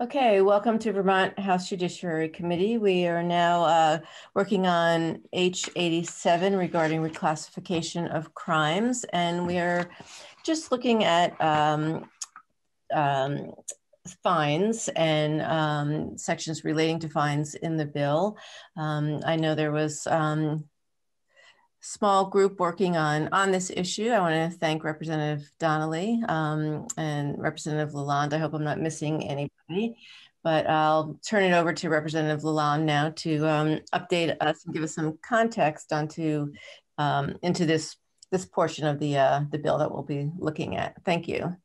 Okay, welcome to Vermont House Judiciary Committee. We are now uh, working on H87 regarding reclassification of crimes, and we are just looking at um, um, fines and um, sections relating to fines in the bill. Um, I know there was um, small group working on on this issue. I want to thank Representative Donnelly um, and Representative Lalonde. I hope I'm not missing anybody, but I'll turn it over to Representative Lalonde now to um, update us and give us some context onto um, into this this portion of the uh, the bill that we'll be looking at. Thank you.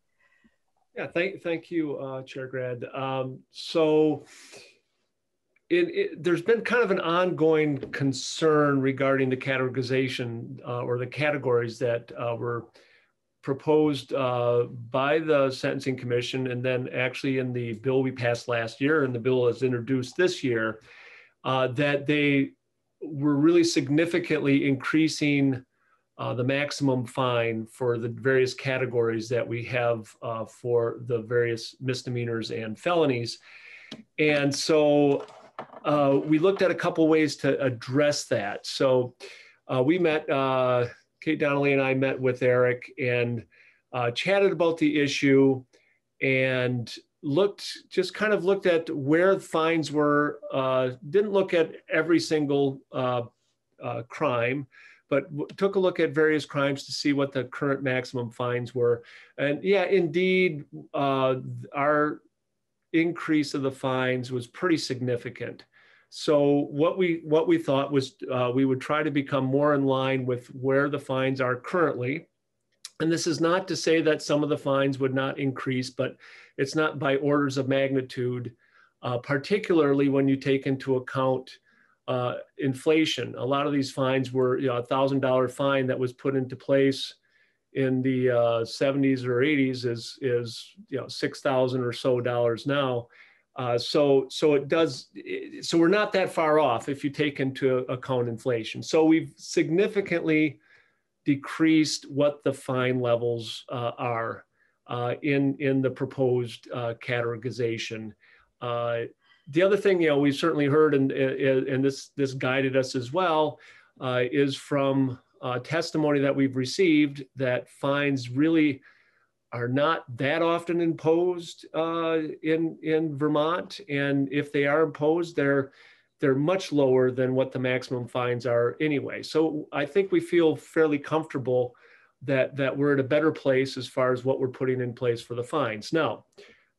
Yeah, thank thank you, uh, Chair Grad. Um, so it, it, there's been kind of an ongoing concern regarding the categorization uh, or the categories that uh, were proposed uh, by the Sentencing Commission and then actually in the bill we passed last year and the bill is introduced this year, uh, that they were really significantly increasing uh, the maximum fine for the various categories that we have uh, for the various misdemeanors and felonies. And so uh, we looked at a couple ways to address that. So uh, we met, uh, Kate Donnelly and I met with Eric and uh, chatted about the issue and looked, just kind of looked at where fines were, uh, didn't look at every single crime, but took a look at various crimes to see what the current maximum fines were. And yeah, indeed, our increase of the fines was pretty significant. So what we what we thought was uh, we would try to become more in line with where the fines are currently. And this is not to say that some of the fines would not increase, but it's not by orders of magnitude, uh, particularly when you take into account uh, inflation. A lot of these fines were a thousand dollar fine that was put into place in the uh, 70s or 80s is is you know six thousand or so dollars now. Uh, so, so it does. So we're not that far off if you take into account inflation. So we've significantly decreased what the fine levels uh, are uh, in in the proposed uh, categorization. Uh, the other thing, you know, we've certainly heard, and and this this guided us as well, is from testimony that we've received that fines really are not that often imposed uh, in in Vermont, and if they are imposed, they're they're much lower than what the maximum fines are anyway. So I think we feel fairly comfortable that that we're at a better place as far as what we're putting in place for the fines. Now,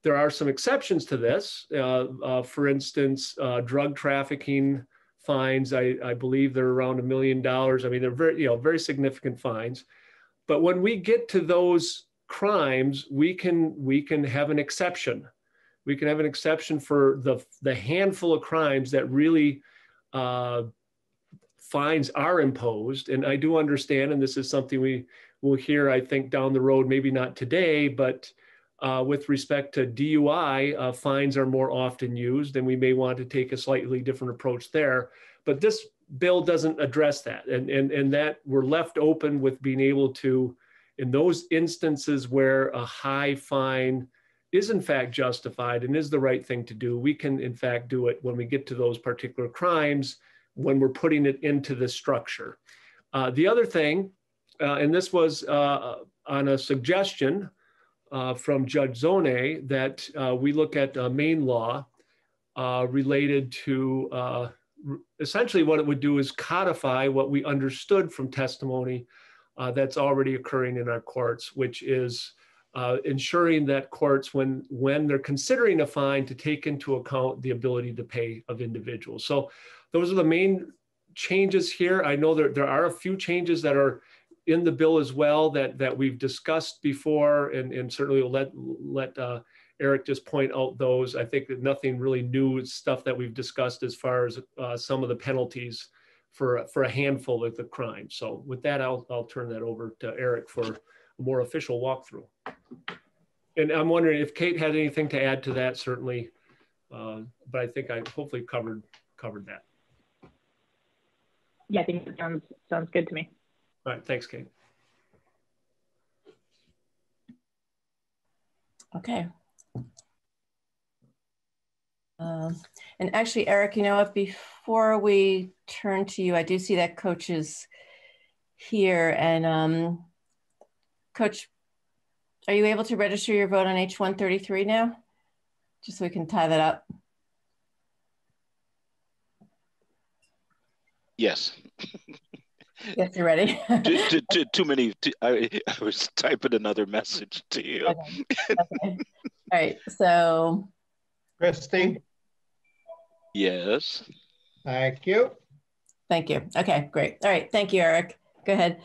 there are some exceptions to this. Uh, uh, for instance, uh, drug trafficking fines. I, I believe they're around a million dollars. I mean, they're very you know very significant fines. But when we get to those crimes, we can we can have an exception. We can have an exception for the the handful of crimes that really uh, fines are imposed. And I do understand, and this is something we will hear, I think, down the road. Maybe not today, but uh, with respect to DUI, uh, fines are more often used, and we may want to take a slightly different approach there. But this bill doesn't address that, and and and that we're left open with being able to in those instances where a high fine is in fact justified and is the right thing to do, we can in fact do it when we get to those particular crimes when we're putting it into the structure. Uh, the other thing, uh, and this was uh, on a suggestion uh, from Judge Zonay that uh, we look at Maine law uh, related to essentially what it would do is codify what we understood from testimony uh, that's already occurring in our courts, which is uh, ensuring that courts, when, when they're considering a fine, to take into account the ability to pay of individuals. So those are the main changes here. I know there, there are a few changes that are in the bill as well that, that we've discussed before, and, and certainly let, let uh, Eric just point out those. I think that nothing really new stuff that we've discussed as far as uh, some of the penalties for, for a handful of the crimes. So with that, I'll, I'll turn that over to Eric for a more official walkthrough. And I'm wondering if Kate had anything to add to that, certainly, uh, but I think I hopefully covered covered that. Yeah, I think it sounds sounds good to me. All right, thanks, Kate. Okay. Um, and actually, Eric, you know what? Before we turn to you, I do see that coach is here. And um, Coach, are you able to register your vote on H133 now? Just so we can tie that up. Yes. Yes, you're ready. too, too, too, too, many. Too, I, I was typing another message to you. Okay. okay. All right. So, Christie, Yes. thank you. thank you. Okay, great. All right. Thank you, Eric. Go ahead.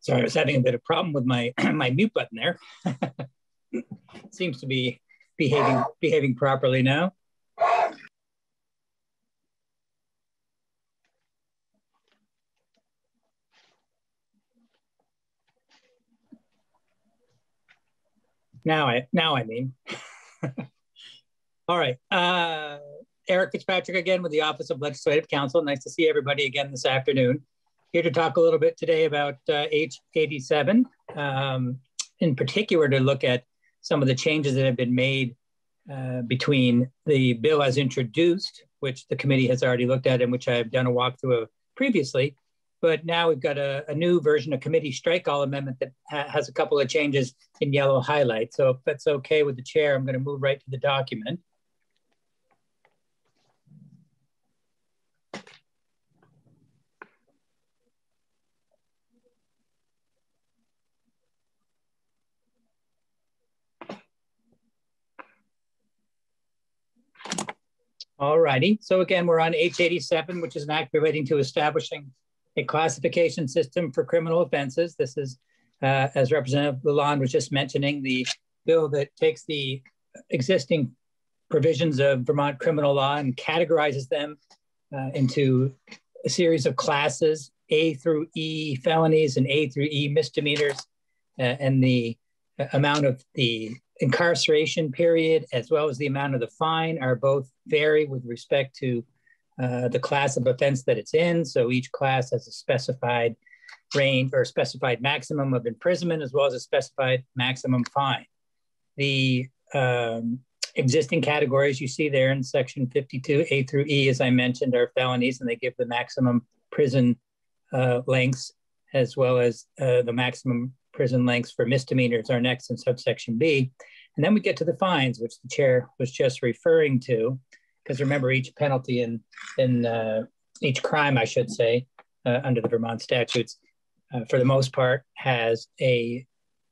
Sorry, I was having a bit of problem with my my mute button there. Seems to be behaving behaving properly now. Now I now I mean. All right. Uh, Eric Fitzpatrick again with the Office of Legislative Counsel. Nice to see everybody again this afternoon here to talk a little bit today about uh, H87, um, in particular to look at some of the changes that have been made uh, between the bill as introduced, which the committee has already looked at and which I've done a walkthrough of previously. But now we've got a, a new version of committee strike all amendment that ha has a couple of changes in yellow highlight. So if that's okay with the chair, I'm going to move right to the document. All righty. So again, we're on H87, which is an act relating to establishing a classification system for criminal offenses. This is, uh, as Representative Lalonde was just mentioning, the bill that takes the existing provisions of Vermont criminal law and categorizes them uh, into a series of classes, A through E felonies and A through E misdemeanors, uh, and the amount of the incarceration period as well as the amount of the fine are both vary with respect to uh, the class of offense that it's in. So each class has a specified range or specified maximum of imprisonment as well as a specified maximum fine. The um, existing categories you see there in section 52 A through E, as I mentioned, are felonies and they give the maximum prison uh, lengths as well as uh, the maximum prison lengths for misdemeanors are next in subsection B. And then we get to the fines, which the chair was just referring to, because remember each penalty in, in uh, each crime, I should say, uh, under the Vermont statutes, uh, for the most part, has a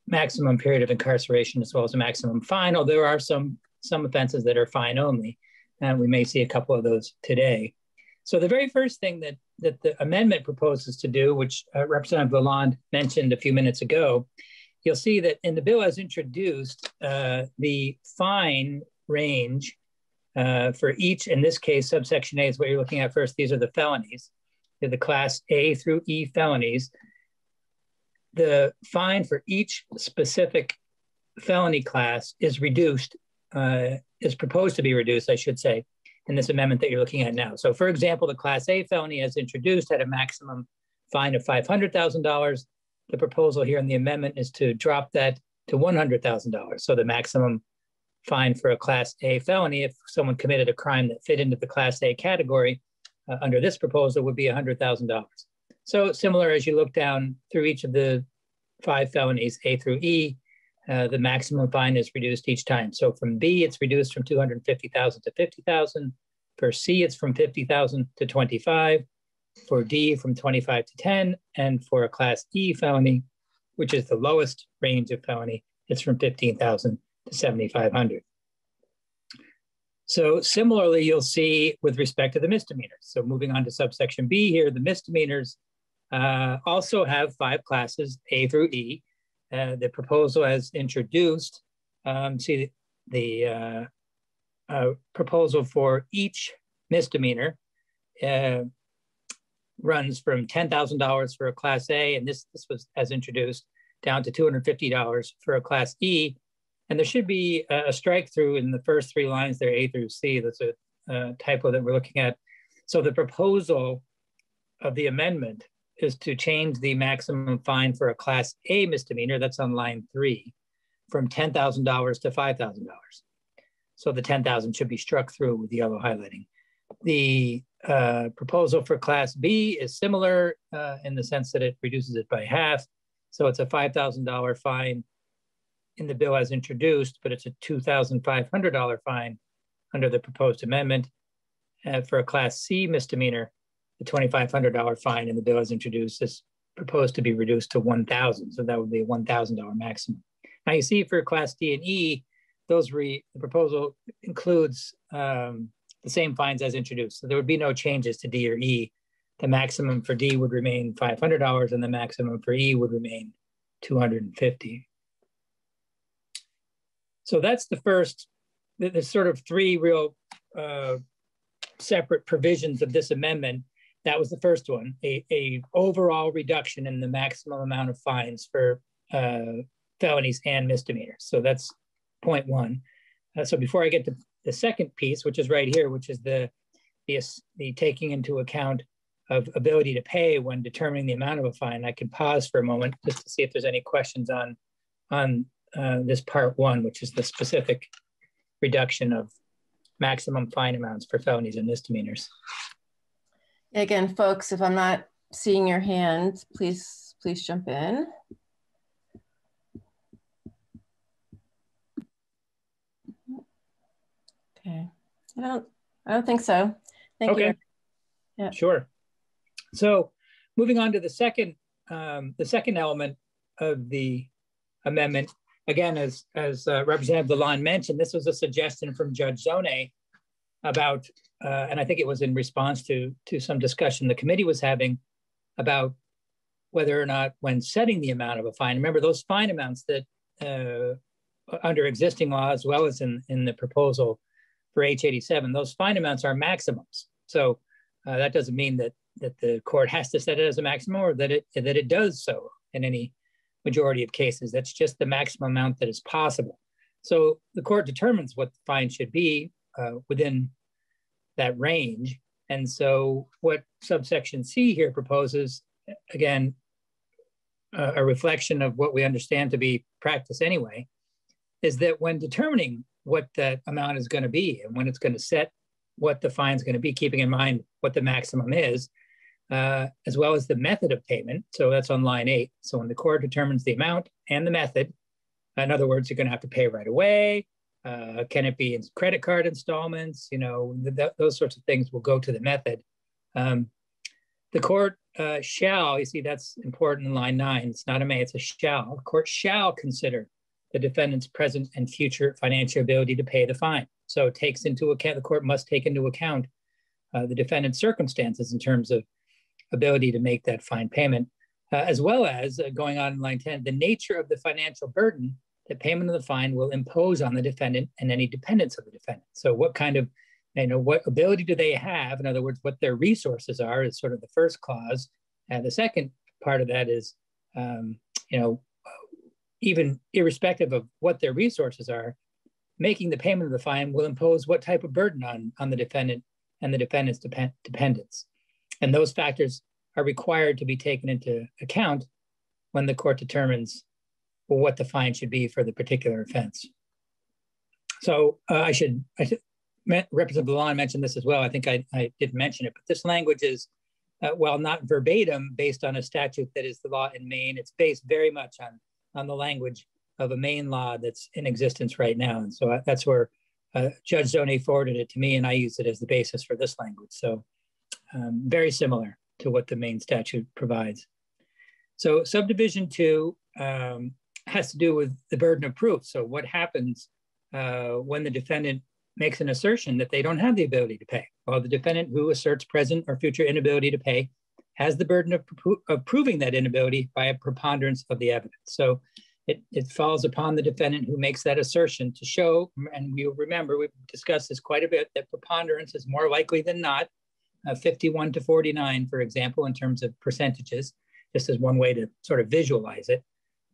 maximum period of incarceration as well as a maximum fine, although there are some, some offenses that are fine only. And we may see a couple of those today. So the very first thing that, that the amendment proposes to do, which uh, Representative Lalonde mentioned a few minutes ago, you'll see that in the bill as introduced, uh, the fine range uh, for each, in this case, subsection A is what you're looking at first. These are the felonies, They're the class A through E felonies. The fine for each specific felony class is reduced, uh, is proposed to be reduced, I should say, in this amendment that you're looking at now. So for example, the class A felony as introduced had a maximum fine of $500,000. The proposal here in the amendment is to drop that to $100,000. So the maximum fine for a class A felony, if someone committed a crime that fit into the class A category uh, under this proposal would be $100,000. So similar as you look down through each of the five felonies, A through E, uh, the maximum fine is reduced each time. So from B, it's reduced from 250,000 to 50,000. For C, it's from 50,000 to 25. For D, from 25 to 10. And for a class E felony, which is the lowest range of felony, it's from 15,000 to 7,500. So similarly, you'll see with respect to the misdemeanors. So moving on to subsection B here, the misdemeanors uh, also have five classes, A through E. Uh, the proposal as introduced, um, see the uh, uh, proposal for each misdemeanor uh, runs from $10,000 for a class A, and this, this was as introduced, down to $250 for a class E. And there should be a, strike through in the first three lines there, A through C. That's a typo that we're looking at. So the proposal of the amendment is to change the maximum fine for a class A misdemeanor, that's on line three, from $10,000 to $5,000. So the 10,000 should be struck through with yellow highlighting. The uh, proposal for class B is similar uh, in the sense that it reduces it by half. So it's a $5,000 fine in the bill as introduced, but it's a $2,500 fine under the proposed amendment. Uh, for a class C misdemeanor, the $2,500 fine in the bill as introduced is proposed to be reduced to 1,000. So that would be a $1,000 maximum. Now you see for class D and E, those re, the proposal includes um, the same fines as introduced. So there would be no changes to D or E. The maximum for D would remain $500 and the maximum for E would remain 250. So that's the first, there's sort of three real uh, separate provisions of this amendment. That was the first one, a, a overall reduction in the maximum amount of fines for uh, felonies and misdemeanors. So that's point one. Uh, so before I get to the second piece, which is right here, which is the, the, the taking into account of ability to pay when determining the amount of a fine, I can pause for a moment just to see if there's any questions on, on uh, this part one, which is the specific reduction of maximum fine amounts for felonies and misdemeanors. Again, folks, if I'm not seeing your hand, please, please jump in. Okay, I don't, I don't think so. Thank okay. you. Yeah. Sure. So moving on to the second, um, the second element of the amendment, again, as, as uh, Representative Lalonde mentioned, this was a suggestion from Judge Zonay about, uh, and I think it was in response to, to some discussion the committee was having about whether or not when setting the amount of a fine, remember those fine amounts that uh, under existing law as well as in, in the proposal for H87, those fine amounts are maximums. So uh, that doesn't mean that that the court has to set it as a maximum or that it that it does so in any majority of cases. That's just the maximum amount that is possible. So the court determines what the fine should be uh, within that range. And so what subsection C here proposes, again, uh, a reflection of what we understand to be practice anyway, is that when determining what that amount is going to be and when it's going to set what the fine is going to be, keeping in mind what the maximum is, uh, as well as the method of payment. So that's on line eight. So when the court determines the amount and the method, in other words, you're going to have to pay right away. Uh, can it be in credit card installments? You know, th th those sorts of things will go to the method. Um, the court uh, shall, you see, that's important in line nine. It's not a may, it's a shall. The court shall consider the defendant's present and future financial ability to pay the fine. So it takes into account, the court must take into account uh, the defendant's circumstances in terms of ability to make that fine payment, uh, as well as uh, going on in line 10, the nature of the financial burden that payment of the fine will impose on the defendant and any dependents of the defendant. So what kind of, you know, what ability do they have? In other words, what their resources are is sort of the first clause. And the second part of that is, um, you know, even irrespective of what their resources are, making the payment of the fine will impose what type of burden on, on the defendant and the defendant's depend, dependents. And those factors are required to be taken into account when the court determines what the fine should be for the particular offense. So uh, I should, I should Representative Lalonde mentioned this as well. I think I, I didn't mention it, but this language is, uh, while not verbatim based on a statute that is the law in Maine, it's based very much on, on the language of a Maine law that's in existence right now. And so uh, that's where uh, Judge Zonay forwarded it to me and I used it as the basis for this language. So um, very similar to what the Maine statute provides. So subdivision two um, has to do with the burden of proof. So what happens uh, when the defendant makes an assertion that they don't have the ability to pay? Well, the defendant who asserts present or future inability to pay has the burden of, of proving that inability by a preponderance of the evidence. So it, it falls upon the defendant who makes that assertion to show, and we remember, we've discussed this quite a bit, that preponderance is more likely than not uh, 51 to 49, for example, in terms of percentages, This is one way to sort of visualize it.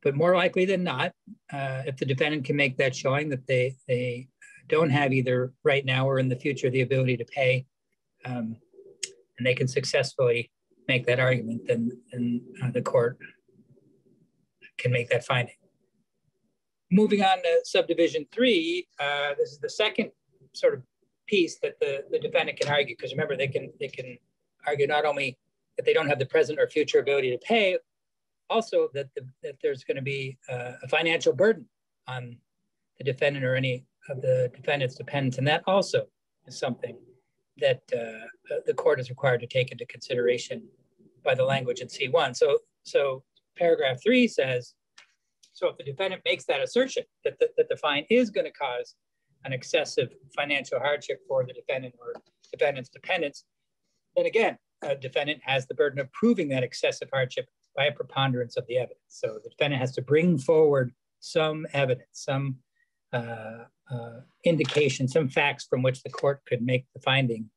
But more likely than not, uh, if the defendant can make that showing that they they don't have either right now or in the future the ability to pay, um, and they can successfully make that argument, then, then uh, the court can make that finding. Moving on to subdivision three, uh, this is the second sort of piece that the, the defendant can argue, because remember, they can, they can argue not only that they don't have the present or future ability to pay, also that, the, that there's going to be uh, a financial burden on the defendant or any of the defendant's dependents. And that also is something that uh, the court is required to take into consideration by the language in C1. So, so paragraph three says, so if the defendant makes that assertion that the, that the fine is going to cause an excessive financial hardship for the defendant or defendant's dependents, then again, a defendant has the burden of proving that excessive hardship by a preponderance of the evidence. So the defendant has to bring forward some evidence, some uh, uh, indication, some facts from which the court could make the finding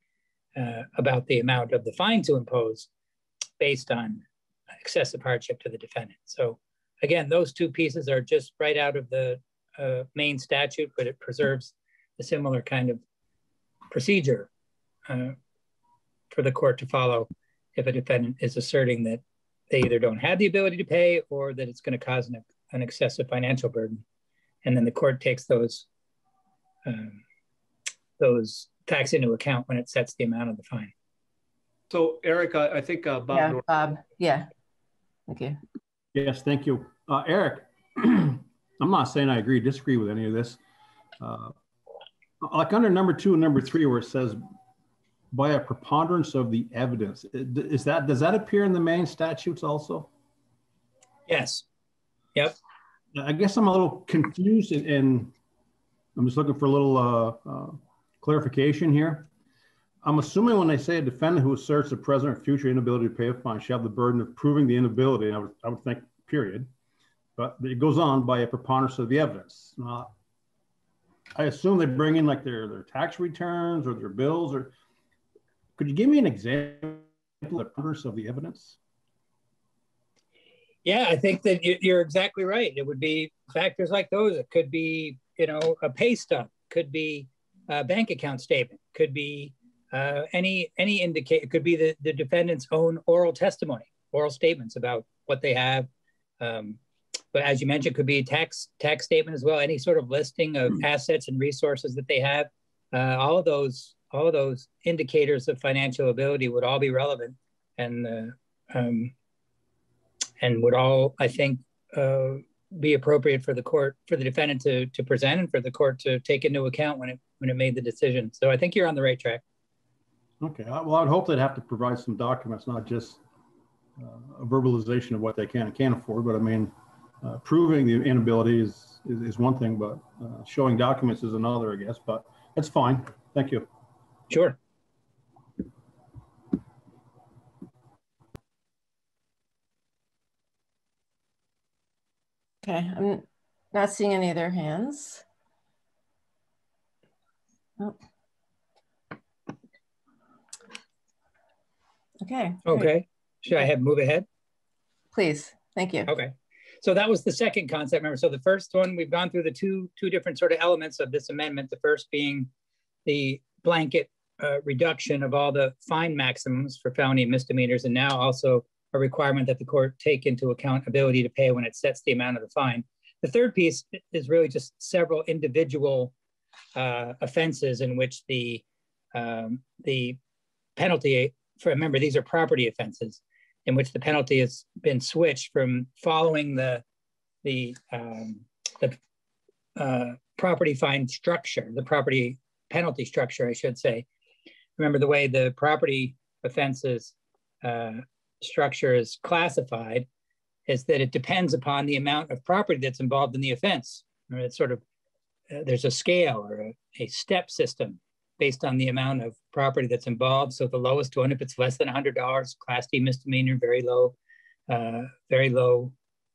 uh, about the amount of the fine to impose based on excessive hardship to the defendant. So again, those two pieces are just right out of the uh, Maine statute, but it preserves a similar kind of procedure uh, for the court to follow if a defendant is asserting that they either don't have the ability to pay or that it's going to cause an, an excessive financial burden. And then the court takes those um, those facts into account when it sets the amount of the fine. So Eric, I, I think uh, Bob. Yeah, Nor- Bob, yeah. Okay. Yes, thank you. Uh, Eric, I'm not saying I agree, disagree with any of this. Uh, like under number two and number three, where it says by a preponderance of the evidence, is that, does that appear in the Maine statutes also? Yes. Yep. I guess I'm a little confused and, and I'm just looking for a little uh, uh, clarification here. I'm assuming when they say a defendant who asserts the present or future inability to pay a fine shall have the burden of proving the inability, I would, I would think, period. But it goes on by a preponderance of the evidence. Uh, I assume they bring in like their, their tax returns or their bills, or could you give me an example of the preponderance of the evidence? Yeah, I think that you're exactly right. It would be factors like those. It could be, you know, a pay stub, could be a bank account statement, could be uh, any any indicate it could be the, the defendant's own oral testimony, oral statements about what they have. Um, but as you mentioned, could be a tax tax statement as well. Any sort of listing of mm. assets and resources that they have. Uh, all of those all those indicators of financial ability would all be relevant and uh, um, and would all I think uh, be appropriate for the court for the defendant to to present and for the court to take into account when it when it made the decision. So I think you're on the right track. Okay, well, I'd hope they'd have to provide some documents, not just uh, a verbalization of what they can and can't afford, but I mean, uh, proving the inability is, is, is one thing, but uh, showing documents is another, I guess, but that's fine. Thank you. Sure. Okay, I'm not seeing any other hands. Oh. Okay. Okay. Should I have move ahead? Please. Thank you. Okay. So that was the second concept. Remember, so the first one we've gone through the two two different sort of elements of this amendment. The first being the blanket uh, reduction of all the fine maximums for felony and misdemeanors, and now also a requirement that the court take into account ability to pay when it sets the amount of the fine. The third piece is really just several individual uh, offenses in which the um, the penalty for remember these are property offenses in which the penalty has been switched from following the the um, the uh, property fine structure, the property penalty structure, I should say. Remember the way the property offenses uh, structure is classified is that it depends upon the amount of property that's involved in the offense. Right? It's sort of uh, there's a scale or a, a step system based on the amount of property that's involved. So the lowest one, if it's less than $100, class D misdemeanor, very low, uh, very low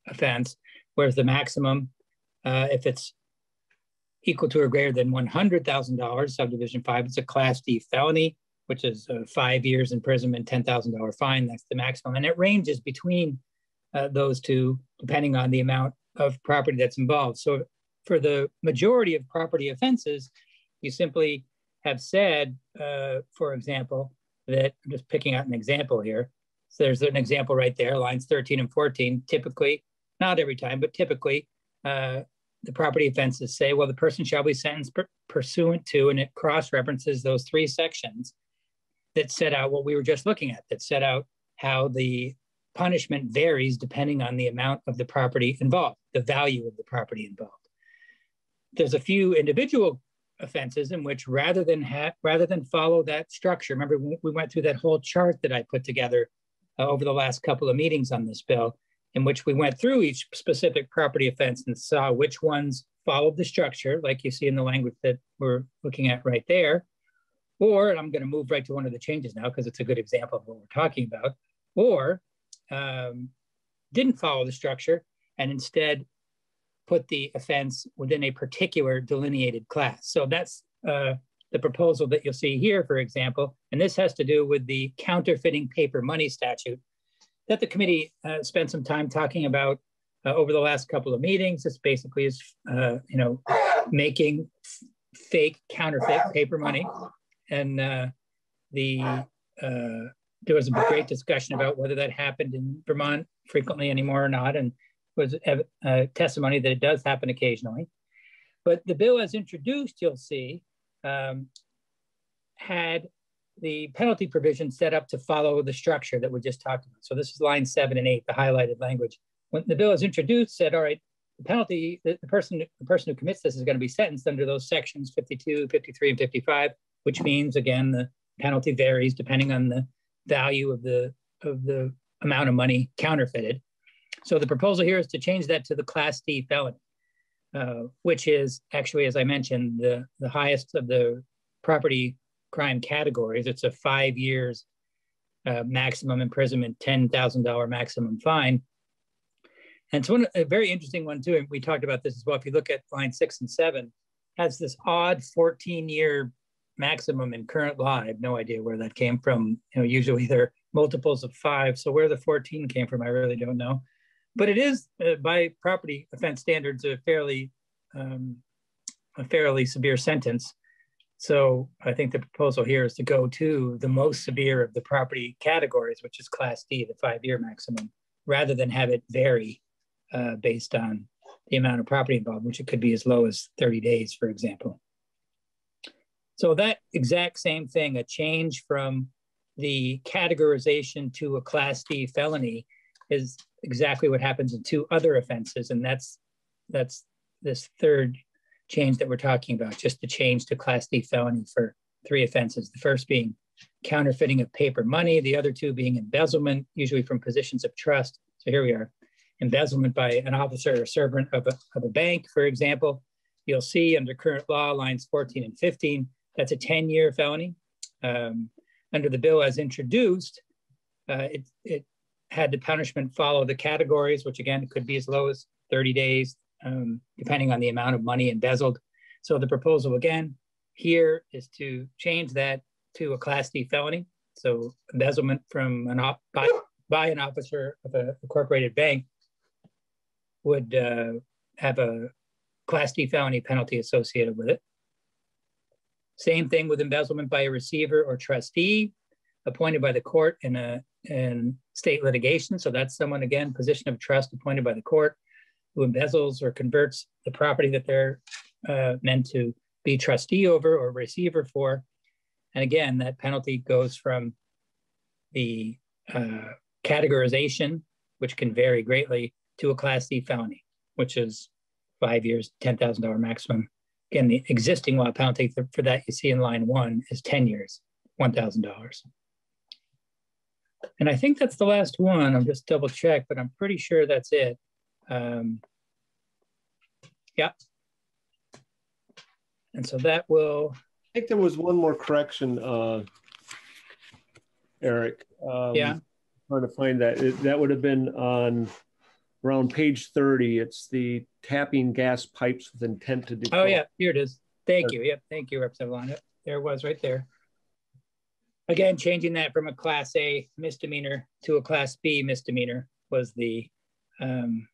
offense. Whereas the maximum, uh, if it's equal to or greater than $100,000, subdivision five, it's a class D felony, which is uh, five years imprisonment, $10,000 fine. That's the maximum. And it ranges between uh, those two, depending on the amount of property that's involved. So for the majority of property offenses, you simply have said, uh, for example, that I'm just picking out an example here. So there's an example right there, lines 13 and 14. Typically, not every time, but typically, uh, the property offenses say, well, the person shall be sentenced per pursuant to, and it cross references those three sections that set out what we were just looking at, that set out how the punishment varies depending on the amount of the property involved, the value of the property involved. There's a few individual offenses in which rather than have rather than follow that structure, remember we went through that whole chart that I put together uh, over the last couple of meetings on this bill, in which we went through each specific property offense and saw which ones followed the structure, like you see in the language that we're looking at right there, or, I'm going to move right to one of the changes now because it's a good example of what we're talking about, or um, didn't follow the structure and instead put the offense within a particular delineated class. So that's uh, the proposal that you'll see here, for example, and this has to do with the counterfeiting paper money statute that the committee uh, spent some time talking about uh, over the last couple of meetings. This basically is, uh, you know, making fake counterfeit paper money and uh, the uh, there was a great discussion about whether that happened in Vermont frequently anymore or not, and was uh, testimony that it does happen occasionally. But the bill, as introduced, you'll see, um, had the penalty provision set up to follow the structure that we just talked about. So this is line seven and eight, the highlighted language. When the bill was introduced, said, all right, the penalty, the, the person, the person who commits this is going to be sentenced under those sections 52, 53, and 55 which means again the penalty varies depending on the value of the of the amount of money counterfeited. So the proposal here is to change that to the Class D felony, uh, which is actually, as I mentioned, the the highest of the property crime categories. It's a five years uh, maximum imprisonment, ten thousand dollar maximum fine. And it's one a very interesting one too. And we talked about this as well. If you look at line six and seven, has this odd 14 year maximum in current law. I have no idea where that came from. You know, usually they're multiples of five. So where the 14 came from, I really don't know. But it is uh, by property offense standards a fairly um, a fairly severe sentence. So I think the proposal here is to go to the most severe of the property categories, which is Class D, the five-year maximum, rather than have it vary uh, based on the amount of property involved, which it could be as low as 30 days, for example. So that exact same thing, a change from the categorization to a class D felony is exactly what happens in two other offenses. And that's that's this third change that we're talking about, just the change to class D felony for three offenses. The first being counterfeiting of paper money, the other two being embezzlement, usually from positions of trust. So here we are, embezzlement by an officer or servant of a, of a bank, for example. You'll see under current law, lines 14 and 15, that's a 10 year felony. Um, under the bill as introduced, uh, it, it had the punishment follow the categories, which again could be as low as 30 days, um, depending on the amount of money embezzled. So the proposal again here is to change that to a Class D felony. So embezzlement from an op- by, by an officer of a incorporated bank would uh, have a Class D felony penalty associated with it. Same thing with embezzlement by a receiver or trustee appointed by the court in a in state litigation. So that's someone again, position of trust appointed by the court who embezzles or converts the property that they're uh, meant to be trustee over or receiver for. And again, that penalty goes from the uh, categorization, which can vary greatly, to a Class C felony, which is five years, $10,000 maximum Again, the existing law penalty for that you see in line one is 10 years, $1,000. And I think that's the last one. I'm just double check, but I'm pretty sure that's it. Um, yeah. And so that will. I think there was one more correction, uh, Eric. Um, yeah. Trying to find that. It, that would have been on around page 30. It's the tapping gas pipes with intent to defraud. Oh, yeah, here it is. Thank you. Yep, thank you, Representative Lon. There it was right there. Again, changing that from a class A misdemeanor to a class B misdemeanor was the um,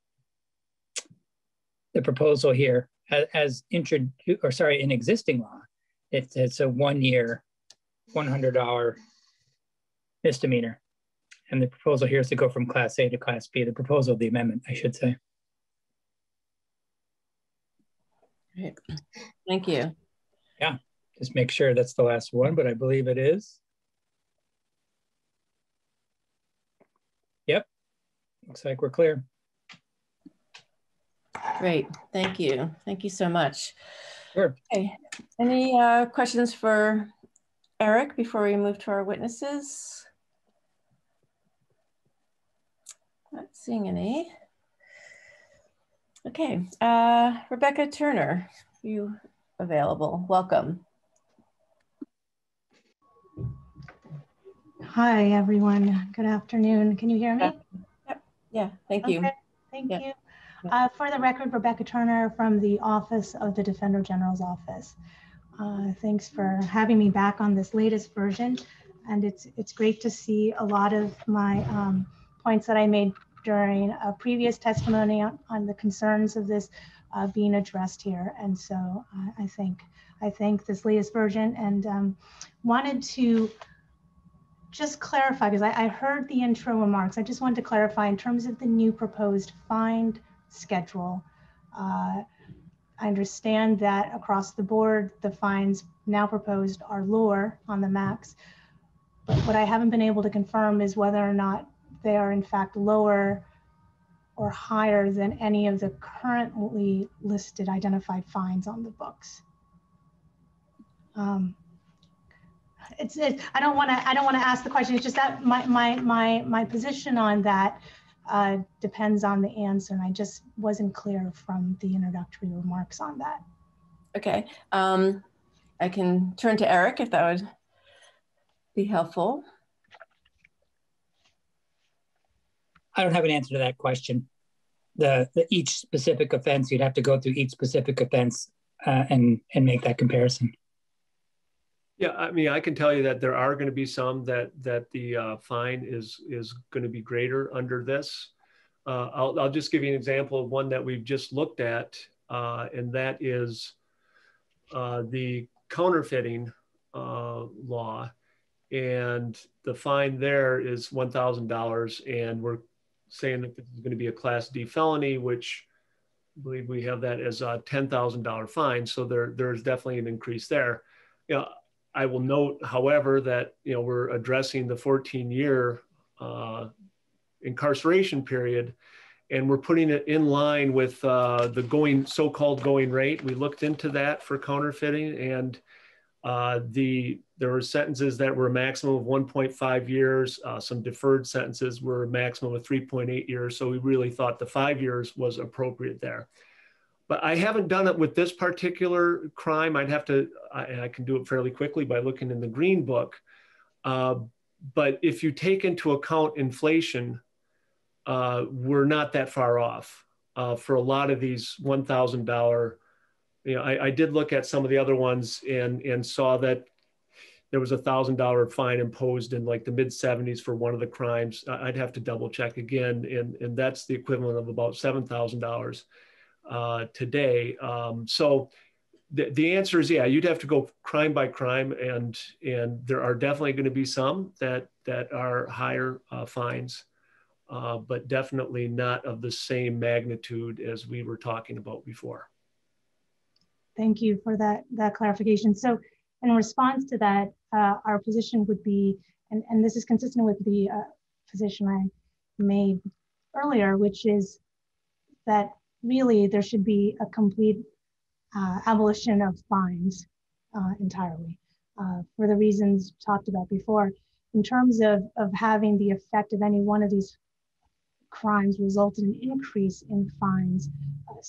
the proposal here as, as introduced, or sorry, in existing law, it's, it's a one-year, $100 misdemeanor. And the proposal here is to go from class A to class B, the proposal of the amendment, I should say. Great. Thank you. Yeah, just make sure that's the last one, but I believe it is. Yep, looks like we're clear. Great. Thank you. Thank you so much. Sure. Okay. Any uh, questions for Eric before we move to our witnesses? Not seeing any. Okay. Uh, Rebecca Turner, you available? Welcome. Hi, everyone. Good afternoon. Can you hear me? Yeah, thank you. Okay, Thank Yeah. you. Uh, For the record, Rebecca Turner from the Office of the Defender General's Office. Uh, Thanks for having me back on this latest version. And it's, it's great to see a lot of my um, points that I made during a previous testimony on, on the concerns of this uh, being addressed here. And so uh, I think, I thank this latest version and um, wanted to just clarify, because I, I heard the intro remarks. I just wanted to clarify in terms of the new proposed fine schedule. Uh, I understand that across the board, the fines now proposed are lower on the max. But what I haven't been able to confirm is whether or not they are in fact lower or higher than any of the currently listed identified fines on the books. Um, it's, it, I don't want to, I don't want to ask the question. It's just that my, my, my, my position on that uh, depends on the answer. And I just wasn't clear from the introductory remarks on that. Okay. Um, I can turn to Eric if that would be helpful. I don't have an answer to that question. The, the each specific offense, you'd have to go through each specific offense uh, and and make that comparison. Yeah, I mean, I can tell you that there are going to be some that that the uh, fine is is going to be greater under this. Uh, I'll I'll just give you an example of one that we've just looked at, uh, and that is uh, the counterfeiting uh, law, and the fine there is one thousand dollars, and we're saying that is going to be a Class D felony, which I believe we have that as a ten thousand dollar fine. So there there's definitely an increase there. You know, I will note, however, that you know we're addressing the 14-year uh, incarceration period, and we're putting it in line with uh, the going so-called going rate. We looked into that for counterfeiting, and uh, the there were sentences that were a maximum of 1.5 years. Uh, some deferred sentences were a maximum of 3.8 years. So we really thought the five years was appropriate there but I haven't done it with this particular crime. I'd have to, I, I can do it fairly quickly by looking in the green book. Uh, but if you take into account inflation, uh, we're not that far off uh, for a lot of these $1,000. You know, I, I did look at some of the other ones and, and saw that there was a thousand dollar fine imposed in like the mid 70s for one of the crimes. I'd have to double check again, and, and that's the equivalent of about seven thousand dollars uh, today. Um, so the, the answer is yeah, you'd have to go crime by crime, and and there are definitely going to be some that that are higher uh, fines, uh, but definitely not of the same magnitude as we were talking about before. Thank you for that that clarification. So, in response to that, uh, our position would be, and, and this is consistent with the uh, position I made earlier, which is that really there should be a complete uh, abolition of fines uh, entirely uh, for the reasons talked about before. In terms of, of having the effect of any one of these crimes result in an increase in fines, uh,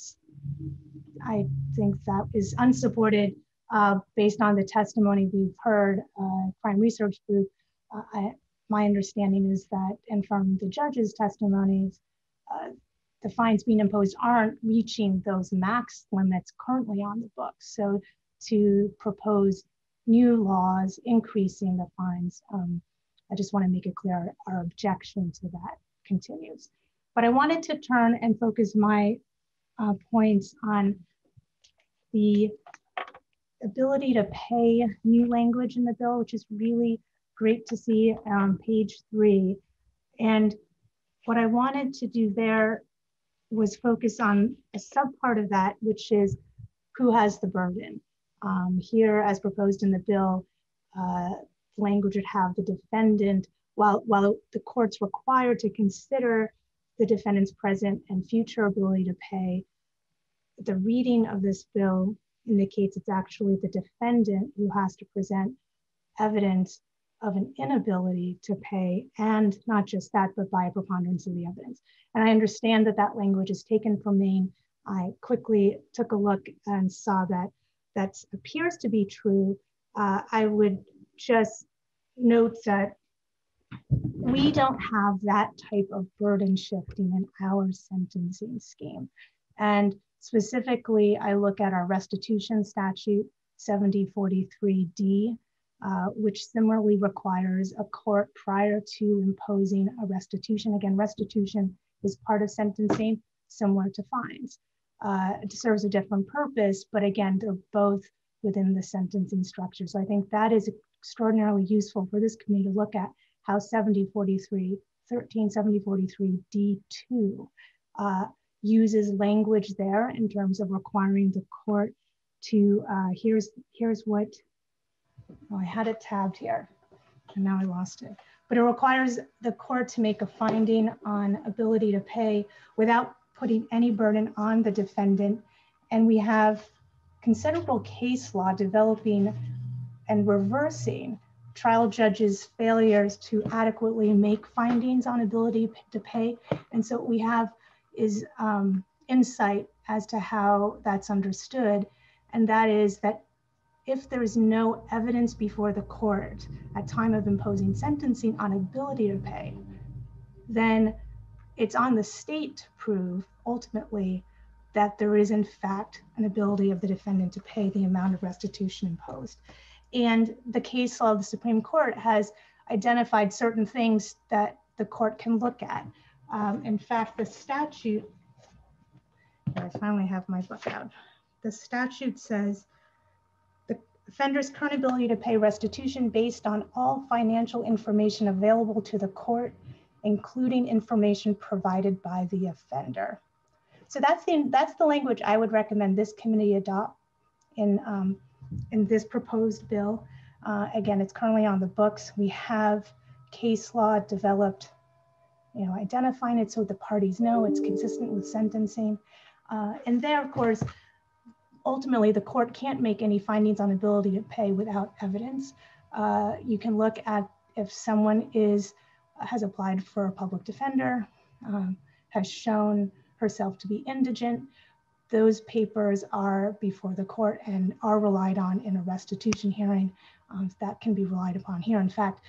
I think that is unsupported uh, based on the testimony we've heard, uh, crime research group. I, my understanding is that, and from the judge's testimonies, the fines being imposed aren't reaching those max limits currently on the books. So to propose new laws increasing the fines, um, I just want to make it clear our objection to that continues. but I wanted to turn and focus my uh, points on the ability to pay new language in the bill, which is really great to see on page three. And what I wanted to do there was focused on a subpart of that, which is who has the burden. Um, here, as proposed in the bill, uh, language would have the defendant, while, while the court's required to consider the defendant's present and future ability to pay, the reading of this bill indicates it's actually the defendant who has to present evidence of an inability to pay, and not just that, but by a preponderance of the evidence. And I understand that that language is taken from Maine. I quickly took a look and saw that that appears to be true. Uh, I would just note that we don't have that type of burden shifting in our sentencing scheme. And specifically, I look at our restitution statute 7043D, uh, which similarly requires a court prior to imposing a restitution. Again, restitution is part of sentencing, similar to fines. Uh, it serves a different purpose, but again, they're both within the sentencing structure. So I think that is extraordinarily useful for this committee to look at how 7043, 137043 D2 uh, uses language there in terms of requiring the court to, uh, here's, here's what Oh, I had it tabbed here and now I lost it. But it requires the court to make a finding on ability to pay without putting any burden on the defendant. And we have considerable case law developing and reversing trial judges' failures to adequately make findings on ability to pay. And so what we have is um, insight as to how that's understood. And that is that if there is no evidence before the court at time of imposing sentencing on ability to pay, then it's on the state to prove ultimately that there is in fact an ability of the defendant to pay the amount of restitution imposed. And the case law of the Supreme Court has identified certain things that the court can look at. Um, in fact, the statute, I finally have my book out. The statute says offender's current ability to pay restitution based on all financial information available to the court, including information provided by the offender. So that's the, that's the language I would recommend this committee adopt in, um, in this proposed bill. Uh, again, it's currently on the books. We have case law developed, you know, identifying it so the parties know it's consistent with sentencing. Uh, and there, of course, ultimately the court can't make any findings on ability to pay without evidence. Uh, you can look at if someone is has applied for a public defender, um, has shown herself to be indigent, those papers are before the court and are relied on in a restitution hearing. Um, that can be relied upon here. In fact,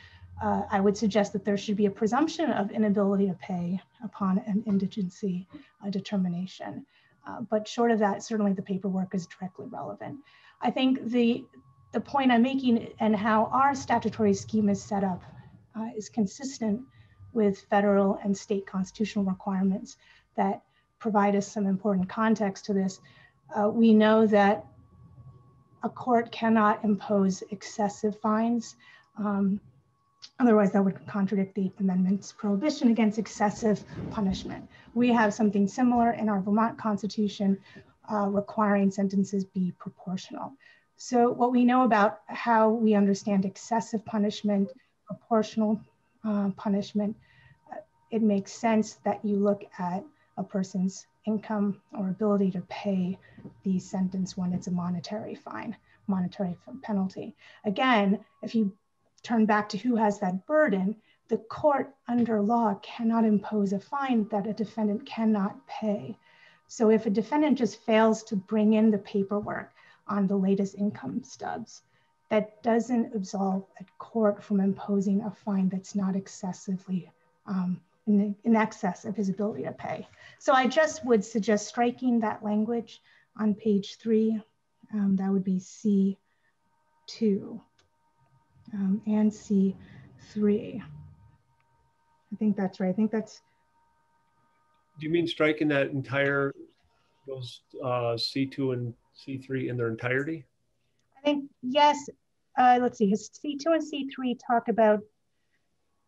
uh, I would suggest that there should be a presumption of inability to pay upon an indigency uh, determination. Uh, but short of that, certainly the paperwork is directly relevant. I think the, the point I'm making and how our statutory scheme is set up uh, is consistent with federal and state constitutional requirements that provide us some important context to this. Uh, we know that a court cannot impose excessive fines. Um, Otherwise, that would contradict the Eighth Amendment's prohibition against excessive punishment. We have something similar in our Vermont Constitution uh, requiring sentences be proportional. So what we know about how we understand excessive punishment, proportional uh, punishment, uh, it makes sense that you look at a person's income or ability to pay the sentence when it's a monetary fine, monetary penalty. Again, if you turn back to who has that burden, the court under law cannot impose a fine that a defendant cannot pay. So if a defendant just fails to bring in the paperwork on the latest income stubs, that doesn't absolve a court from imposing a fine that's not excessively um, in, in, excess of his ability to pay. So I just would suggest striking that language on page three. Um, that would be C2 um, and C3. I think that's right. I think that's Do you mean striking that entire, those uh, C2 and C3 in their entirety? I think, yes, uh, let's see, his C2 and C3 talk about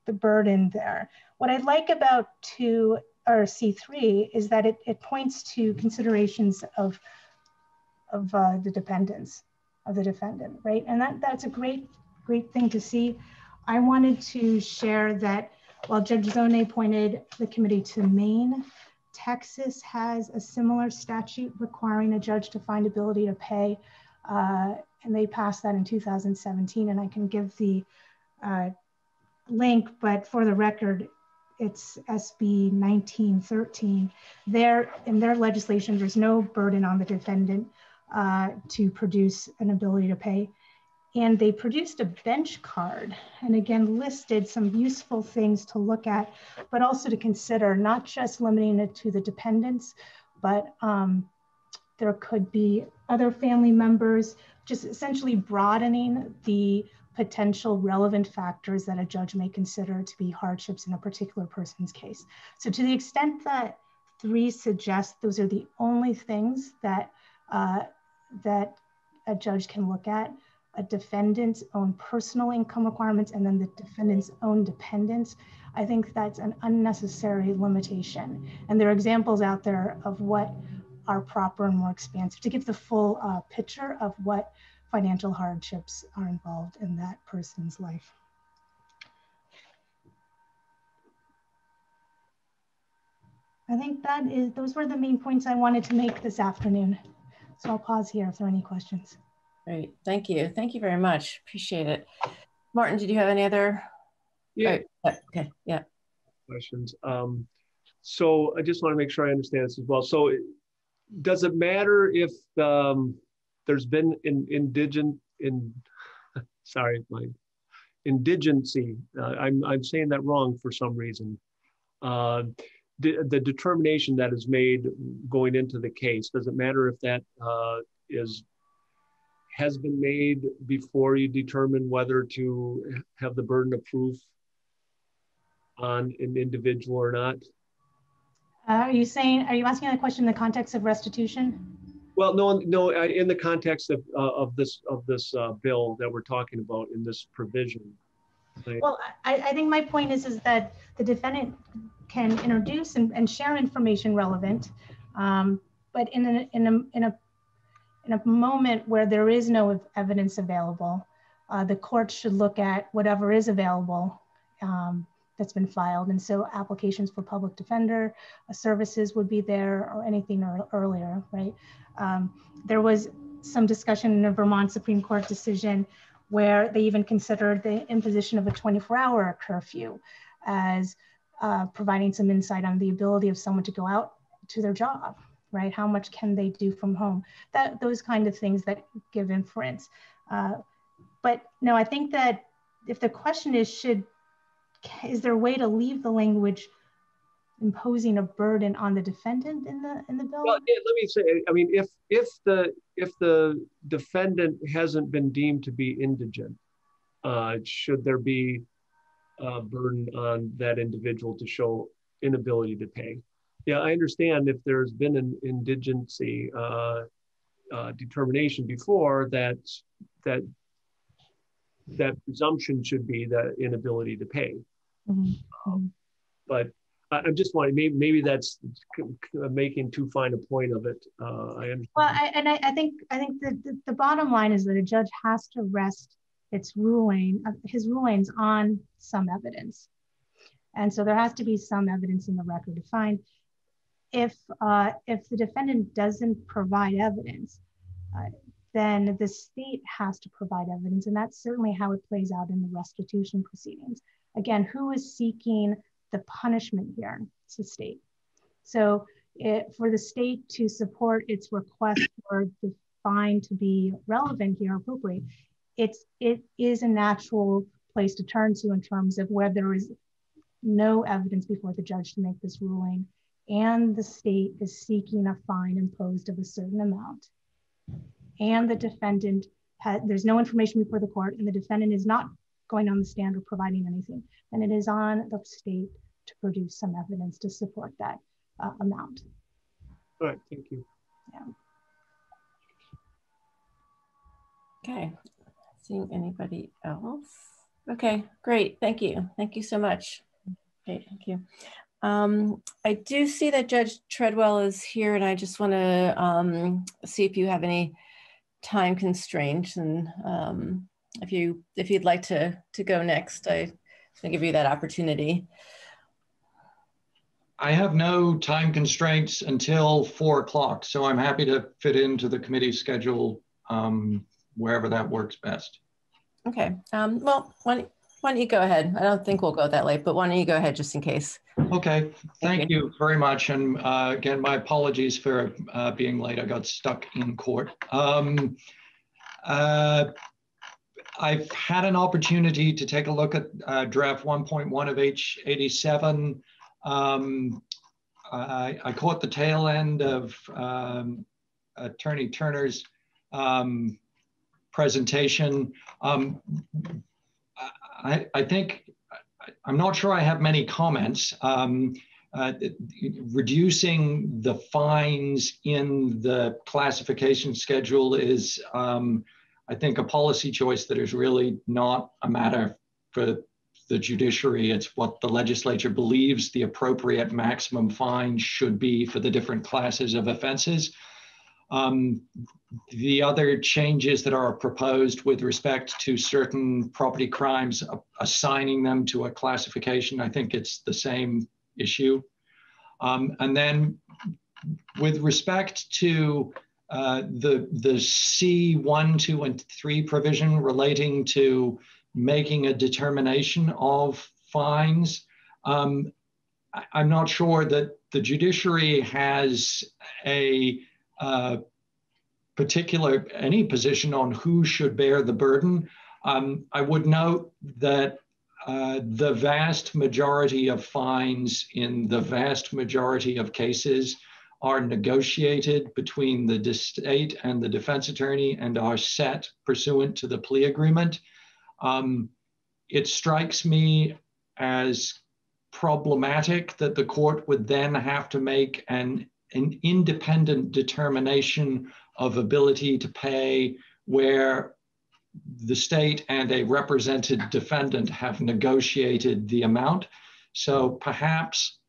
the burden there. What I like about 2 or C3 is that it, it points to considerations of, of uh, the dependence of the defendant, right? And that, that's a great, great thing to see. I wanted to share that while Judge Zonay pointed the committee to Maine, Texas has a similar statute requiring a judge to find ability to pay, uh, and they passed that in 2017. And I can give the uh, link, but for the record, it's SB 1913. There, in their legislation, there's no burden on the defendant uh, to produce an ability to pay. And they produced a bench card and again listed some useful things to look at, but also to consider, not just limiting it to the dependents, but um, there could be other family members, just essentially broadening the potential relevant factors that a judge may consider to be hardships in a particular person's case. So to the extent that three suggests those are the only things that, uh, that a judge can look at, a defendant's own personal income requirements and then the defendant's own dependents, I think that's an unnecessary limitation. And there are examples out there of what are proper and more expansive to give the full uh, picture of what financial hardships are involved in that person's life. I think that is, those were the main points I wanted to make this afternoon. So I'll pause here if there are any questions. Great, thank you. Thank you very much. Appreciate it. Martin, did you have any other? Yeah. Oh, okay, yeah. Questions. Um, so I just want to make sure I understand this as well. So does it matter if um, there's been in indigent in sorry my indigency uh, I'm, I'm saying that wrong for some reason uh, the, the determination that is made going into the case does it matter if that uh, is has been made before you determine whether to have the burden of proof on an individual or not uh, are you saying are you asking that question in the context of restitution well, no, no. In the context of uh, of this of this uh, bill that we're talking about in this provision. Well, I, I think my point is is that the defendant can introduce and, and share information relevant, um, but in a, in a in a in a moment where there is no evidence available, uh, the court should look at whatever is available um, that's been filed. And so applications for public defender uh, services would be there or anything or, earlier, right? Um, there was some discussion in a Vermont Supreme Court decision where they even considered the imposition of a 24 hour curfew as uh, providing some insight on the ability of someone to go out to their job, right? How much can they do from home? That Those kind of things that give inference. Uh, but no, I think that if the question is, should is there a way to leave the language imposing a burden on the defendant in the in the bill? Well, yeah, let me say. I mean, if if the if the defendant hasn't been deemed to be indigent, uh, should there be a burden on that individual to show inability to pay? Yeah, I understand if there's been an indigency uh, uh, determination before that that that presumption should be the inability to pay. Mm-hmm. Um, but I, am just wondering, maybe, maybe that's making too fine a point of it. Uh, I understand. Well, I, and I, I, think I think the, the, the bottom line is that a judge has to rest its ruling, uh, his rulings on some evidence, and so there has to be some evidence in the record to find if uh, if the defendant doesn't provide evidence. Uh, then the state has to provide evidence, and that's certainly how it plays out in the restitution proceedings. Again, who is seeking the punishment here? It's the state. So it, for the state to support its request for the fine to be relevant here appropriately, it's, it is a natural place to turn to in terms of where there is no evidence before the judge to make this ruling and the state is seeking a fine imposed of a certain amount and the defendant had there's no information before the court and the defendant is not going on the stand or providing anything. And it is on the state to produce some evidence to support that. uh, amount. All right, thank you. Yeah. Okay, seeing anybody else? Okay, great. Thank you. Thank you so much. Okay, thank you. Um, I do see that Judge Treadwell is here, and I just want to um, see if you have any time constraints, and um, if you if you'd like to to go next, I to give you that opportunity. I have no time constraints until four o'clock, so I'm happy to fit into the committee schedule um, wherever that works best. Okay. Um, well, why why don't you go ahead? I don't think we'll go that late, but why don't you go ahead just in case? Okay. Thank, Thank you. you. very much. And uh, again, my apologies for uh, being late. I got stuck in court. Um, uh, I've had an opportunity to take a look at uh, draft 1.1 of H87. Um, I, I, caught the tail end of um, Attorney Turner's um, presentation. Um, I, I, think, I'm not sure I have many comments. Um, uh, reducing the fines in the classification schedule is um, I think, a policy choice that is really not a matter for the judiciary. It's what the legislature believes the appropriate maximum fine should be for the different classes of offenses. Um, the other changes that are proposed with respect to certain property crimes, uh, assigning them to a classification, I think it's the same issue. Um, and then with respect to uh, the the C one, two, and three provision relating to making a determination of fines. Um, I, am not sure that the judiciary has a uh, particular any position on who should bear the burden. Um, I would note that uh, the vast majority of fines in the vast majority of cases are negotiated between the state and the defense attorney and are set pursuant to the plea agreement. Um, it strikes me as problematic that the court would then have to make an, an independent determination of ability to pay where the state and a represented defendant have negotiated the amount. So perhaps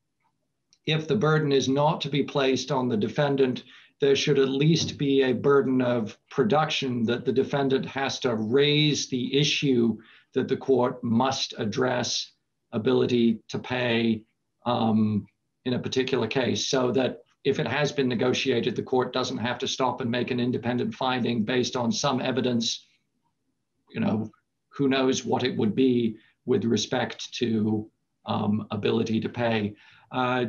if the burden is not to be placed on the defendant, there should at least be a burden of production that the defendant has to raise the issue that the court must address ability to pay um, in a particular case so that if it has been negotiated, the court doesn't have to stop and make an independent finding based on some evidence, you know, who knows what it would be with respect to um, ability to pay. Uh,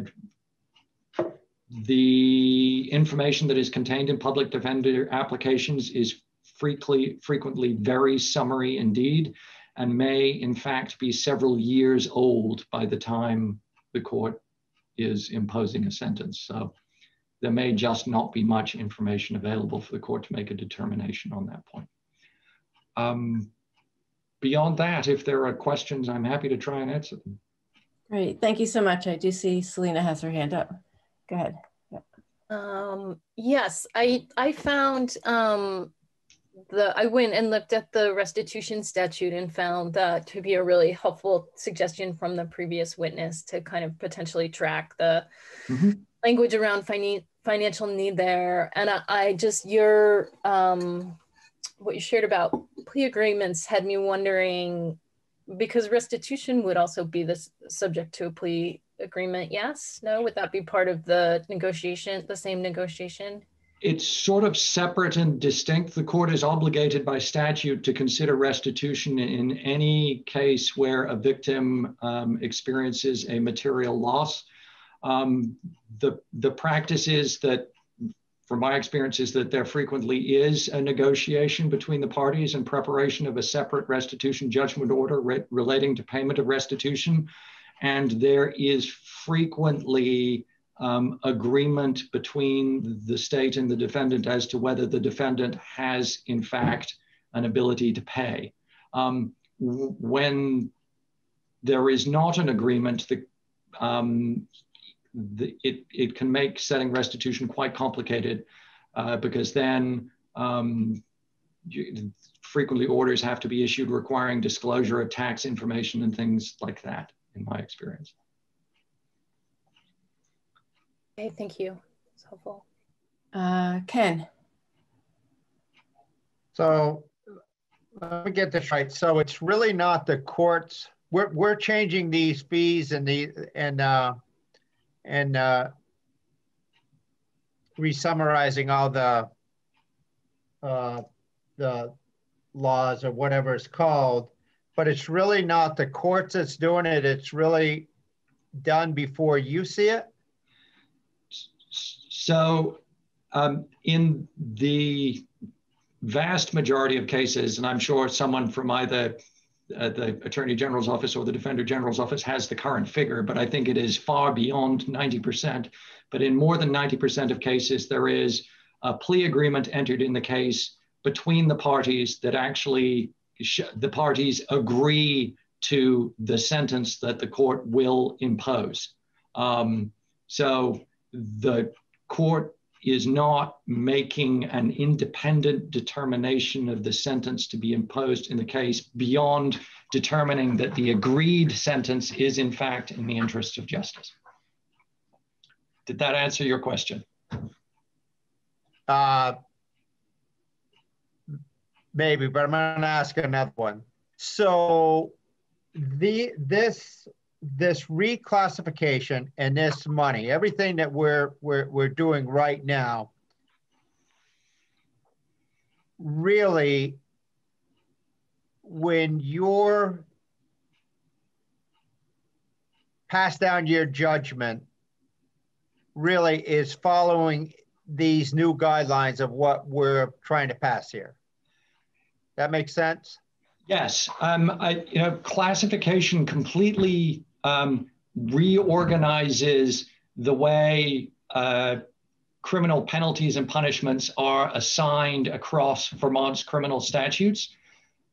the information that is contained in public defender applications is frequently, frequently very summary indeed, and may in fact be several years old by the time the court is imposing a sentence. So there may just not be much information available for the court to make a determination on that point. Um, beyond that, if there are questions, I'm happy to try and answer them. Great, thank you so much. I do see Selena has her hand up. Go ahead. Yep. Um, yes, I I found um, the I went and looked at the restitution statute and found that to be a really helpful suggestion from the previous witness to kind of potentially track the mm -hmm. Language around fin financial need there. And I, I just your um, what you shared about plea agreements had me wondering because restitution would also be this subject to a plea agreement yes? No? Would that be part of the negotiation the same negotiation? It's sort of separate and distinct. The court is obligated by statute to consider restitution in any case where a victim um, experiences a material loss um, the the practice is that from my experience is that there frequently is a negotiation between the parties in preparation of a separate restitution judgment order re relating to payment of restitution. And there is frequently um, agreement between the state and the defendant as to whether the defendant has, in fact, an ability to pay. Um, when there is not an agreement, the, um, the, it, it can make setting restitution quite complicated uh, because then um, you, frequently orders have to be issued requiring disclosure of tax information and things like that, in my experience. Okay, thank you. It's helpful. Uh, Ken. So let me get this right. So it's really not the courts. We're, we're changing these fees and the, and, uh, and, uh, re-summarizing all the, uh, the laws or whatever it's called, but it's really not the courts that's doing it. It's really done before you see it. So um, in the vast majority of cases, and I'm sure someone from either uh, the Attorney General's office or the Defender General's office has the current figure, but I think it is far beyond 90%. But in more than 90% of cases, there is a plea agreement entered in the case between the parties that actually the parties agree to the sentence that the court will impose. Um, so the court is not making an independent determination of the sentence to be imposed in the case beyond determining that the agreed sentence is in fact in the interest of justice. Did that answer your question? Uh, maybe, but I'm going to ask another one. So the this this reclassification and this money, everything that we're we're we're doing right now, really, when you're pass down your judgment, really is following these new guidelines of what we're trying to pass here. That makes sense. Yes, um, I, you know, classification completely um, reorganizes the way uh, criminal penalties and punishments are assigned across Vermont's criminal statutes.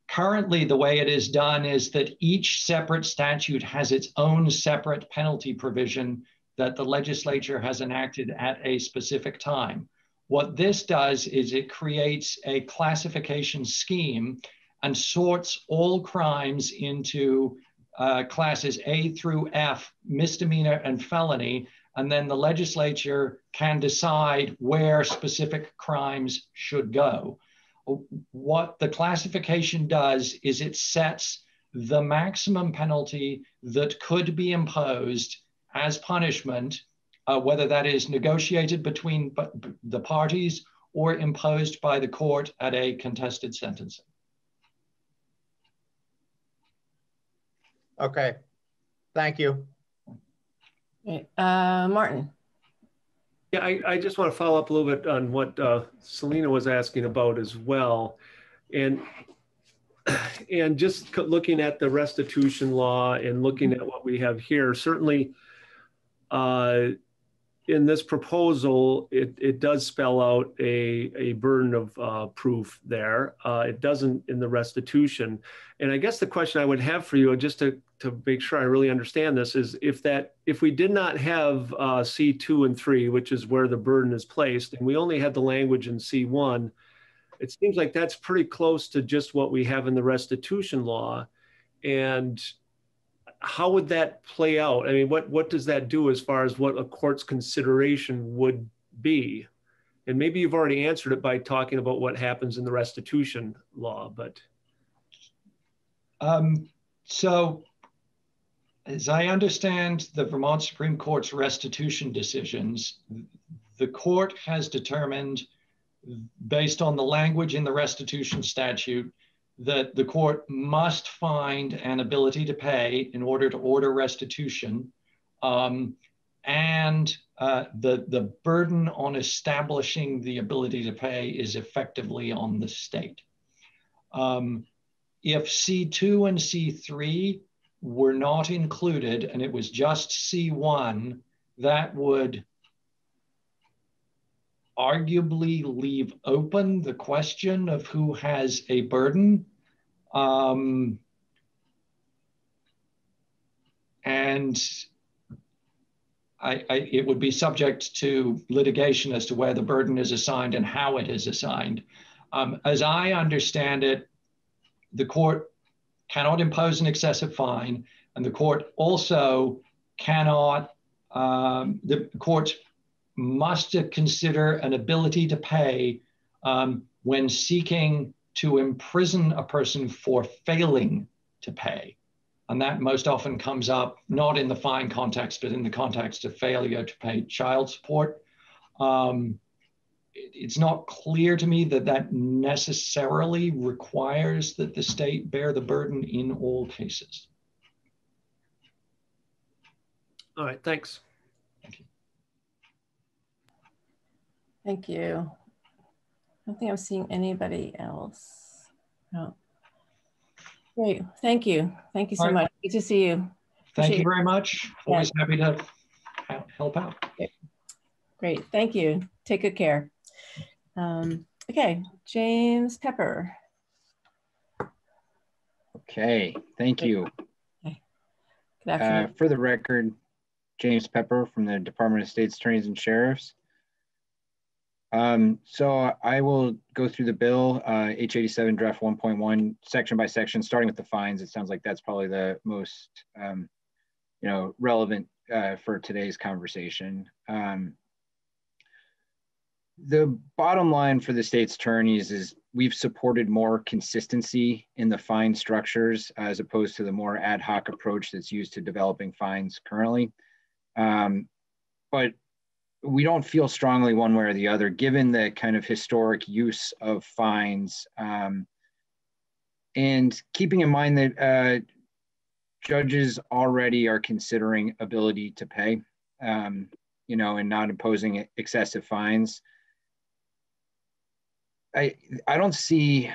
Currently, the way it is done is that each separate statute has its own separate penalty provision that the legislature has enacted at a specific time. What this does is it creates a classification scheme and sorts all crimes into uh, classes A through F, misdemeanor and felony, and then the legislature can decide where specific crimes should go. What the classification does is it sets the maximum penalty that could be imposed as punishment, uh, whether that is negotiated between the parties or imposed by the court at a contested sentencing. Okay, thank you. Uh, Martin. Yeah, I, I just want to follow up a little bit on what uh, Selena was asking about as well. And and just looking at the restitution law and looking at what we have here, certainly uh, in this proposal, it, it does spell out a, a burden of uh, proof there. Uh, it doesn't in the restitution. And I guess the question I would have for you, just to, to make sure I really understand this, is if that if we did not have uh, C2 and 3, which is where the burden is placed, and we only had the language in C1, it seems like that's pretty close to just what we have in the restitution law. And how would that play out? I mean, what what does that do as far as what a court's consideration would be? And maybe you've already answered it by talking about what happens in the restitution law, but um, so as I understand the Vermont Supreme Court's restitution decisions, the court has determined based on the language in the restitution statute that the court must find an ability to pay in order to order restitution. Um, and uh, the, the burden on establishing the ability to pay is effectively on the state. Um, if C2 and C3 were not included and it was just C1, that would arguably leave open the question of who has a burden. Um, and I, I, it would be subject to litigation as to where the burden is assigned and how it is assigned. Um, as I understand it, the court cannot impose an excessive fine, and the court also cannot, um, the court must consider an ability to pay um, when seeking to imprison a person for failing to pay. And that most often comes up not in the fine context, but in the context of failure to pay child support. Um, it, it's not clear to me that that necessarily requires that the state bear the burden in all cases. All right, thanks. Thank you. Thank you. I don't think I'm seeing anybody else. No. Great, thank you. Thank you so All right. much. Good to see you. Thank Appreciate you very much. Always happy to help out. Great, thank you. Take good care. Um, okay, James Pepper. Okay, thank you. Good Uh, for the record, James Pepper from the Department of State's Attorneys and Sheriffs. Um, so I will go through the bill, uh, H87 draft 1.1 section by section, starting with the fines. It sounds like that's probably the most, um, you know, relevant uh, for today's conversation. Um, the bottom line for the state's attorneys is we've supported more consistency in the fine structures as opposed to the more ad hoc approach that's used to developing fines currently. Um, but we don't feel strongly one way or the other, given the kind of historic use of fines. Um, and keeping in mind that uh, judges already are considering ability to pay, um, you know, and not imposing excessive fines. I I don't see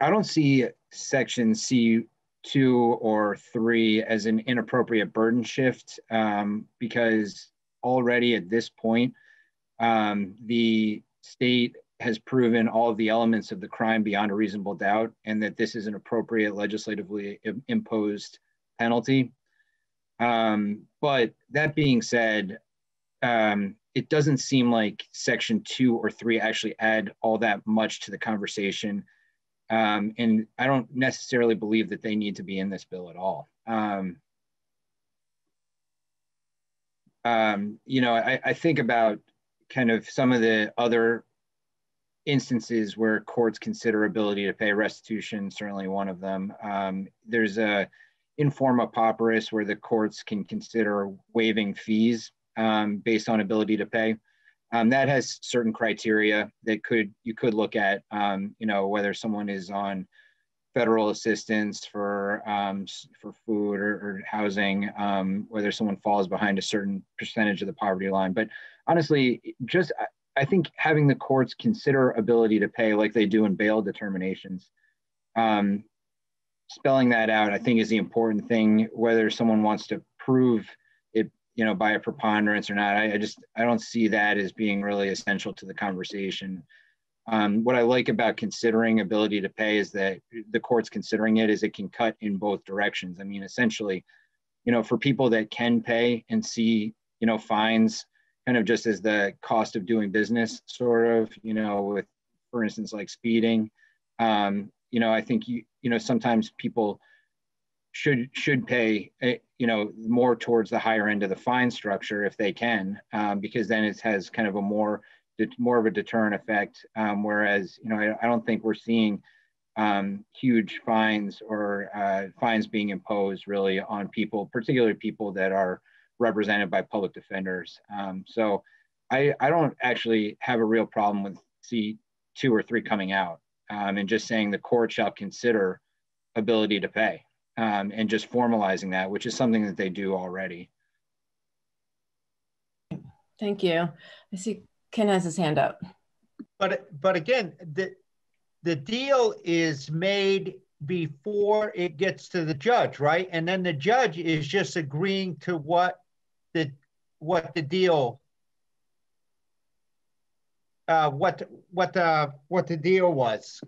I don't see section C two or three as an inappropriate burden shift um, because already at this point um, the state has proven all of the elements of the crime beyond a reasonable doubt and that this is an appropriate legislatively imposed penalty. Um, but that being said, um, it doesn't seem like section two or three actually add all that much to the conversation. Um, and I don't necessarily believe that they need to be in this bill at all. Um, um, you know, I, I think about kind of some of the other instances where courts consider ability to pay restitution, certainly one of them. Um, there's a in forma pauperis where the courts can consider waiving fees um, based on ability to pay. Um, that has certain criteria that could you could look at. Um, you know whether someone is on federal assistance for um, for food or, or housing, um, whether someone falls behind a certain percentage of the poverty line. But honestly, just I think having the courts consider ability to pay like they do in bail determinations, um, spelling that out, I think is the important thing. Whether someone wants to prove it, you know, by a preponderance or not, I, I just I don't see that as being really essential to the conversation. Um, what I like about considering ability to pay is that the court's considering it is it can cut in both directions. I mean, essentially, you know, for people that can pay and see, you know, fines kind of just as the cost of doing business, sort of, you know, with, for instance, like speeding. Um, you know, I think you, you know, sometimes people should should pay, you know, more towards the higher end of the fine structure if they can, um, because then it has kind of a more more of a deterrent effect. Um, whereas, you know, I, I, don't think we're seeing um, huge fines or uh, fines being imposed really on people, particularly people that are represented by public defenders. Um, so I, I don't actually have a real problem with C two or three coming out um, and just saying the court shall consider ability to pay um, and just formalizing that, which is something that they do already. Thank you. I see Ken has his hand up. But but again, the the deal is made before it gets to the judge, right? And then the judge is just agreeing to what the what the deal uh, what what the what the deal was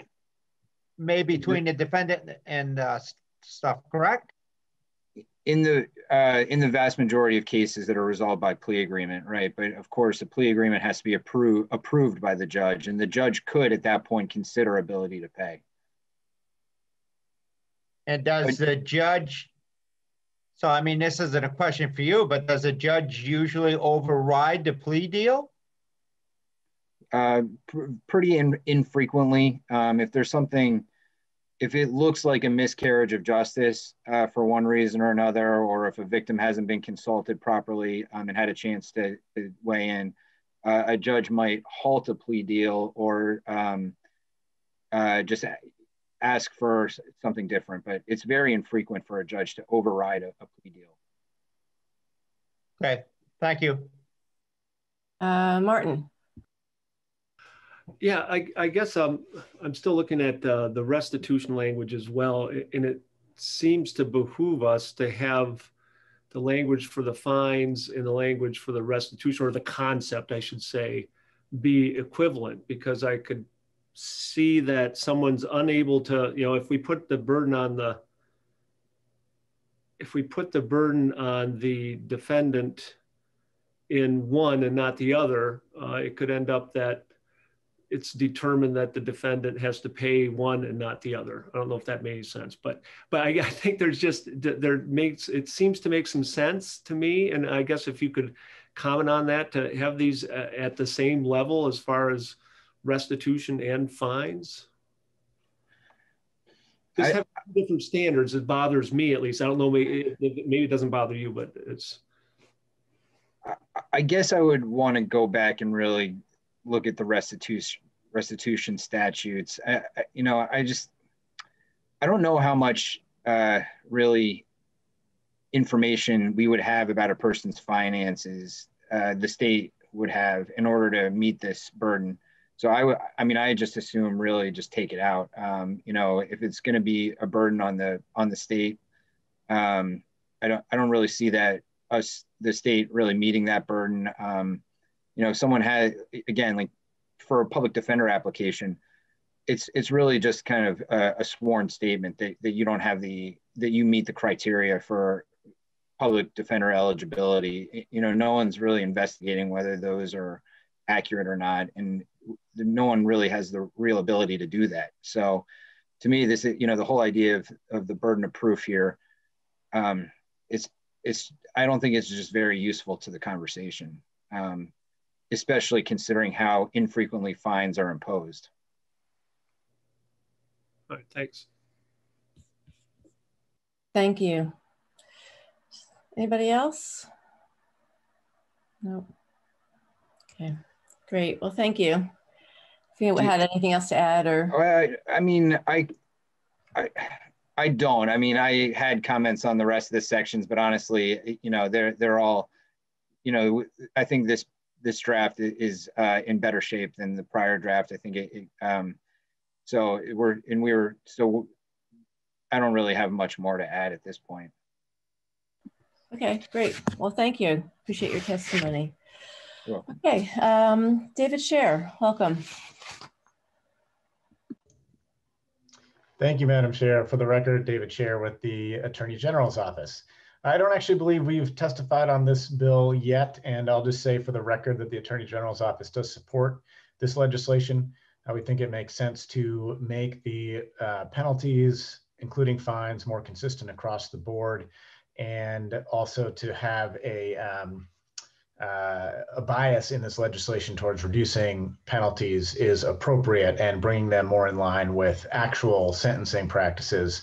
made between the defendant and uh, stuff, correct? In the uh, in the vast majority of cases that are resolved by plea agreement, right? But of course, a plea agreement has to be approved approved by the judge, and the judge could at that point consider ability to pay. And does the judge, so I mean, this isn't a question for you, but does a judge usually override the plea deal? Uh, pr pretty in infrequently. Um, if there's something, if it looks like a miscarriage of justice uh, for one reason or another, or if a victim hasn't been consulted properly um, and had a chance to, to weigh in, uh, a judge might halt a plea deal or um, uh, just ask for something different, but it's very infrequent for a judge to override a, a plea deal. Okay, thank you. Uh, Martin. Yeah, I, I guess um, I'm still looking at uh, the restitution language as well, and it seems to behoove us to have the language for the fines and the language for the restitution, or the concept, I should say, be equivalent because I could see that someone's unable to, you know, if we put the burden on the, if we put the burden on the defendant in one and not the other, uh, it could end up that it's determined that the defendant has to pay one and not the other. I don't know if that made sense, but but I, I think there's just there makes it seems to make some sense to me, and I guess if you could comment on that to have these uh, at the same level as far as restitution and fines? Just have different standards. It bothers me at least. I don't know. Maybe, maybe it doesn't bother you, but it's. I guess I would want to go back and really look at the restitution restitution statutes. I, I, you know, I just I don't know how much uh, really information we would have about a person's finances uh, the state would have in order to meet this burden. So I would, I mean, I just assume really just take it out. Um, you know, if it's going to be a burden on the on the state, um, I don't, I don't really see that us the state really meeting that burden. Um, you know, if someone had again like for a public defender application, it's it's really just kind of a, a sworn statement that, that you don't have the that you meet the criteria for public defender eligibility. You know, no one's really investigating whether those are accurate or not, and no one really has the real ability to do that. So to me, this is, you know the whole idea of, of the burden of proof here, um, it's it's I don't think it's just very useful to the conversation, um, especially considering how infrequently fines are imposed. All right, thanks. Thank you. Anybody else? No. Okay. Great. Well, thank you. If you had anything else to add or? Oh, I, I mean, I, I, I don't. I mean, I had comments on the rest of the sections, but honestly, you know, they're they're all, you know, I think this this draft is uh, in better shape than the prior draft. I think it, it um, so we're and we were so I don't really have much more to add at this point. Okay, great. Well, thank you. Appreciate your testimony. Okay, um, David Scher, welcome. Thank you, Madam Chair. For the record, David Scher with the Attorney General's Office. I don't actually believe we've testified on this bill yet, and I'll just say for the record that the Attorney General's Office does support this legislation. Uh, we think it makes sense to make the uh, penalties, including fines, more consistent across the board, and also to have a um, uh, a bias in this legislation towards reducing penalties is appropriate and bringing them more in line with actual sentencing practices.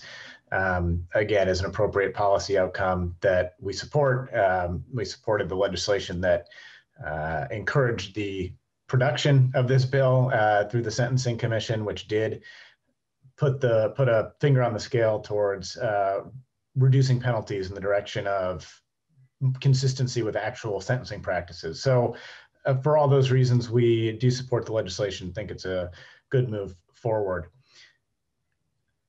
Um, again, is an appropriate policy outcome that we support. Um, we supported the legislation that uh, encouraged the production of this bill uh, through the Sentencing Commission, which did put the put a finger on the scale towards uh, reducing penalties in the direction of consistency with actual sentencing practices. So uh, for all those reasons, we do support the legislation, think it's a good move forward.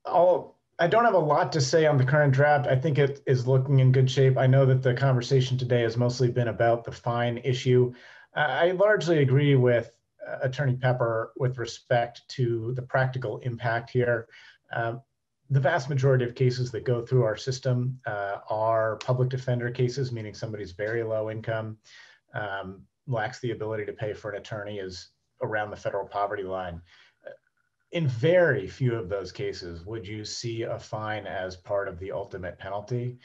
I'll, I don't have a lot to say on the current draft. I think it is looking in good shape. I know that the conversation today has mostly been about the fine issue. I largely agree with uh, Attorney Pepper with respect to the practical impact here. Um, the vast majority of cases that go through our system uh, are public defender cases, meaning somebody's very low income, um, lacks the ability to pay for an attorney, is around the federal poverty line. In very few of those cases would you see a fine as part of the ultimate penalty.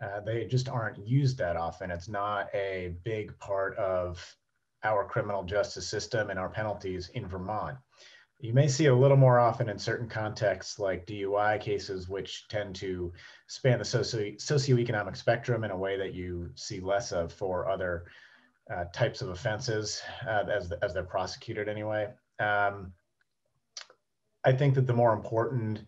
Uh, they just aren't used that often. It's not a big part of our criminal justice system and our penalties in Vermont. You may see a little more often in certain contexts like DUI cases, which tend to span the socio- socioeconomic spectrum in a way that you see less of for other uh, types of offenses uh, as, as they're prosecuted anyway. Um, I think that the more important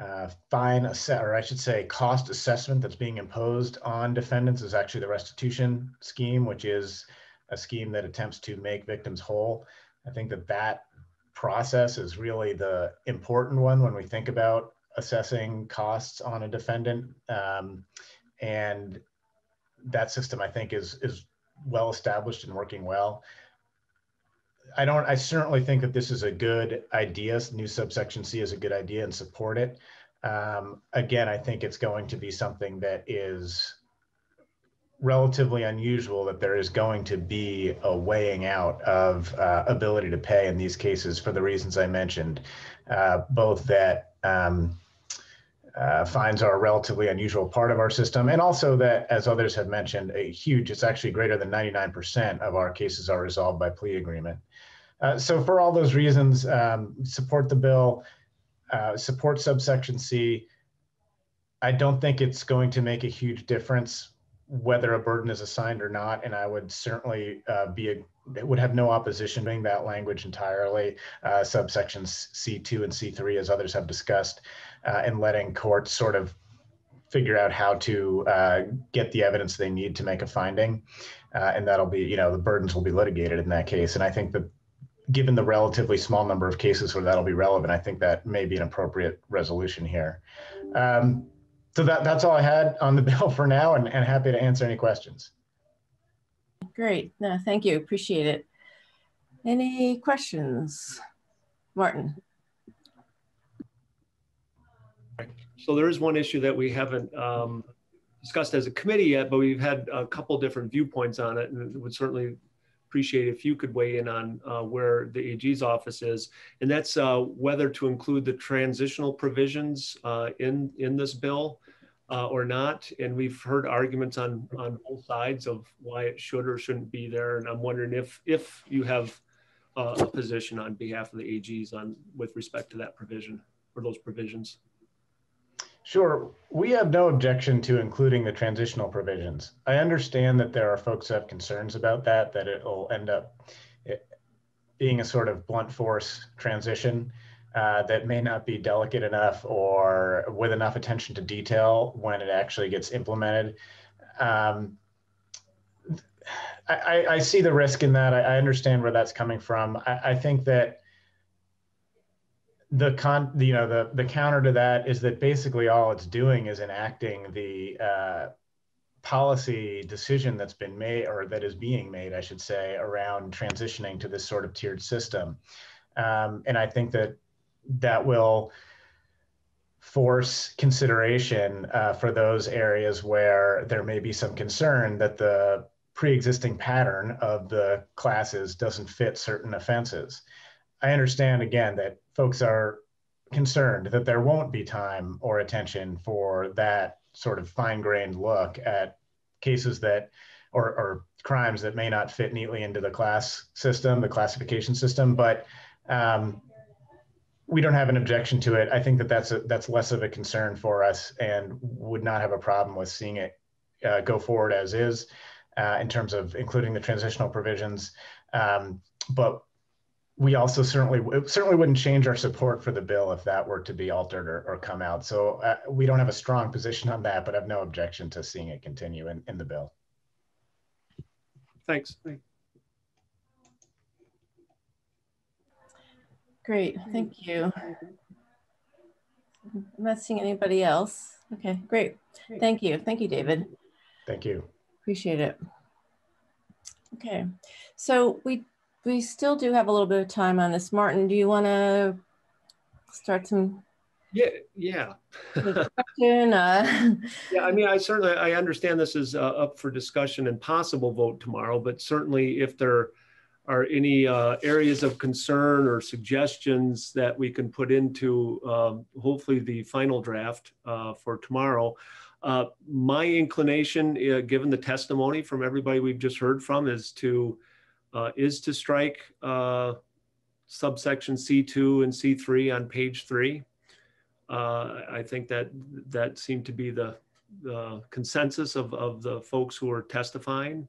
uh, fine, or I should say, cost assessment that's being imposed on defendants is actually the restitution scheme, which is a scheme that attempts to make victims whole. I think that that process is really the important one when we think about assessing costs on a defendant. Um, and that system, I think, is is well established and working well. I don't. I certainly think that this is a good idea. New subsection C is a good idea and support it. Um, again, I think it's going to be something that is relatively unusual that there is going to be a weighing out of uh, ability to pay in these cases for the reasons I mentioned, uh, both that um, uh, fines are a relatively unusual part of our system, and also that, as others have mentioned, a huge, it's actually greater than 99% of our cases are resolved by plea agreement. Uh, so for all those reasons, um, support the bill, uh, support subsection C. I don't think it's going to make a huge difference whether a burden is assigned or not. And I would certainly uh, be a, would have no opposition being that language entirely, uh, subsections C2 and C3, as others have discussed, uh, and letting courts sort of figure out how to uh, get the evidence they need to make a finding. Uh, and that'll be, you know, the burdens will be litigated in that case. And I think that given the relatively small number of cases where that'll be relevant, I think that may be an appropriate resolution here. Um, so that, that's all I had on the bill for now and, and happy to answer any questions. Great. No, thank you. Appreciate it. Any questions? Martin. So there is one issue that we haven't um, discussed as a committee yet, but we've had a couple different viewpoints on it and would certainly appreciate if you could weigh in on uh, where the AG's office is, and that's uh, whether to include the transitional provisions uh, in in this bill uh, or not. And we've heard arguments on on both sides of why it should or shouldn't be there. And I'm wondering if if you have uh, a position on behalf of the AGs on with respect to that provision or those provisions. Sure. We have no objection to including the transitional provisions. I understand that there are folks who have concerns about that, that it will end up eh, being a sort of blunt force transition uh, that may not be delicate enough or with enough attention to detail when it actually gets implemented. Um, I, I, see the risk in that. I, I understand where that's coming from. I, I think that the con you know the the counter to that is that basically all it's doing is enacting the uh, policy decision that's been made or that is being made i should say around transitioning to this sort of tiered system. Um, and i think that that will force consideration uh, for those areas where there may be some concern that the pre-existing pattern of the classes doesn't fit certain offenses. I understand again that folks are concerned that there won't be time or attention for that sort of fine-grained look at cases that or, or, crimes that may not fit neatly into the class system, the classification system. But um, we don't have an objection to it. I think that that's a, that's less of a concern for us, and would not have a problem with seeing it uh, go forward as is uh, in terms of including the transitional provisions. Um, but we also certainly certainly wouldn't change our support for the bill if that were to be altered or, or come out. So uh, we don't have a strong position on that, but I have no objection to seeing it continue in, in the bill. Thanks. Great, thank you. I'm not seeing anybody else. Okay, great. Thank you. Thank you, David. Thank you. Appreciate it. Okay, so we we still do have a little bit of time on this. Martin, do you want to start some Yeah, yeah. Question, uh, Yeah, I mean, I certainly, I understand this is uh, up for discussion and possible vote tomorrow, but certainly if there are any uh, areas of concern or suggestions that we can put into um, hopefully the final draft uh, for tomorrow, uh, my inclination, uh, given the testimony from everybody we've just heard from, is to is to strike uh, subsection C2 and C3 on page three. Uh, I think that that seemed to be the, the consensus of, of the folks who are testifying.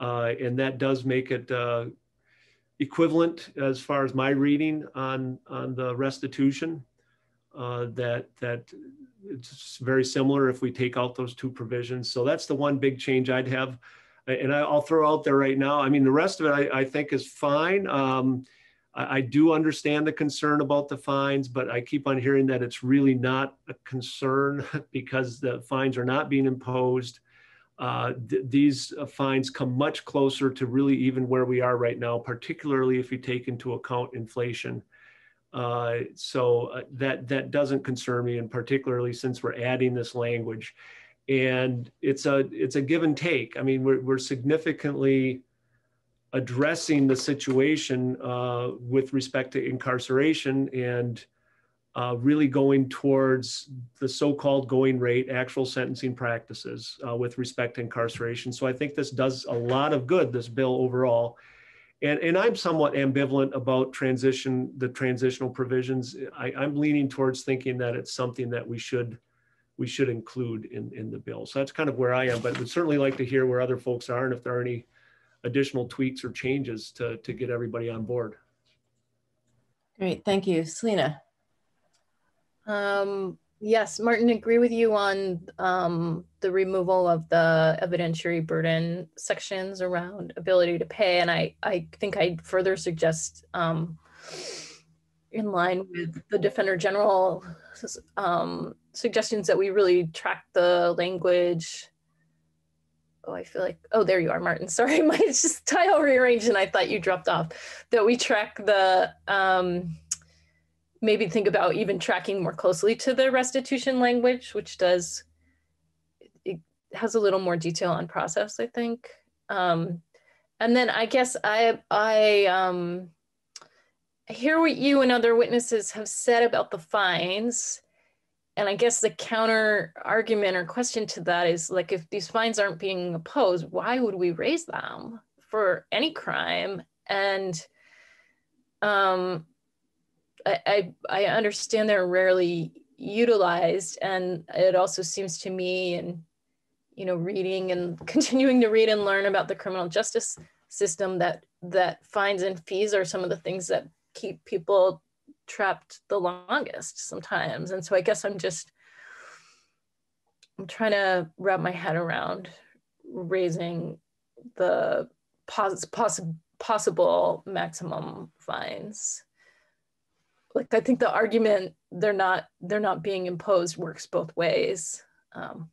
Uh, and that does make it uh, equivalent as far as my reading on, on the restitution. Uh, that that it's very similar if we take out those two provisions. So that's the one big change I'd have. And I, will throw out there right now. I mean, the rest of it I, I think is fine. Um, I, I, do understand the concern about the fines, but I keep on hearing that it's really not a concern because the fines are not being imposed. Uh, th these uh, fines come much closer to really even where we are right now, particularly if you take into account inflation. Uh, so uh, that that doesn't concern me, and particularly since we're adding this language, and it's a it's a give and take. I mean, we're we're significantly addressing the situation uh, with respect to incarceration and uh, really going towards the so-called going rate, actual sentencing practices uh, with respect to incarceration. So I think this does a lot of good, this bill overall. And, and I'm somewhat ambivalent about transition, the transitional provisions. I, I'm leaning towards thinking that it's something that we should we should include in, in the bill. So that's kind of where I am, but would certainly like to hear where other folks are and if there are any additional tweaks or changes to, to get everybody on board. Great, thank you. Selena. Um, yes, Martin, agree with you on um, the removal of the evidentiary burden sections around ability to pay. And I, I think I'd further suggest um, in line with the Defender General um, suggestions that we really track the language oh, I feel like, oh, there you are, Martin. Sorry, my just tile rearranged and I thought you dropped off. That we track the, um, maybe think about even tracking more closely to the restitution language, which does, it has a little more detail on process, I think. Um, and then I guess I, I um, hear what you and other witnesses have said about the fines and I guess the counter argument or question to that is like, if these fines aren't being opposed, why would we raise them for any crime? And um, I, I, I understand they're rarely utilized, and it also seems to me, and you know, reading and continuing to read and learn about the criminal justice system, that that fines and fees are some of the things that keep people trapped the longest sometimes. And so I guess I'm just I'm trying to wrap my head around raising the pos- poss- possible maximum fines. Like I think the argument they're not they're not being imposed works both ways. Um,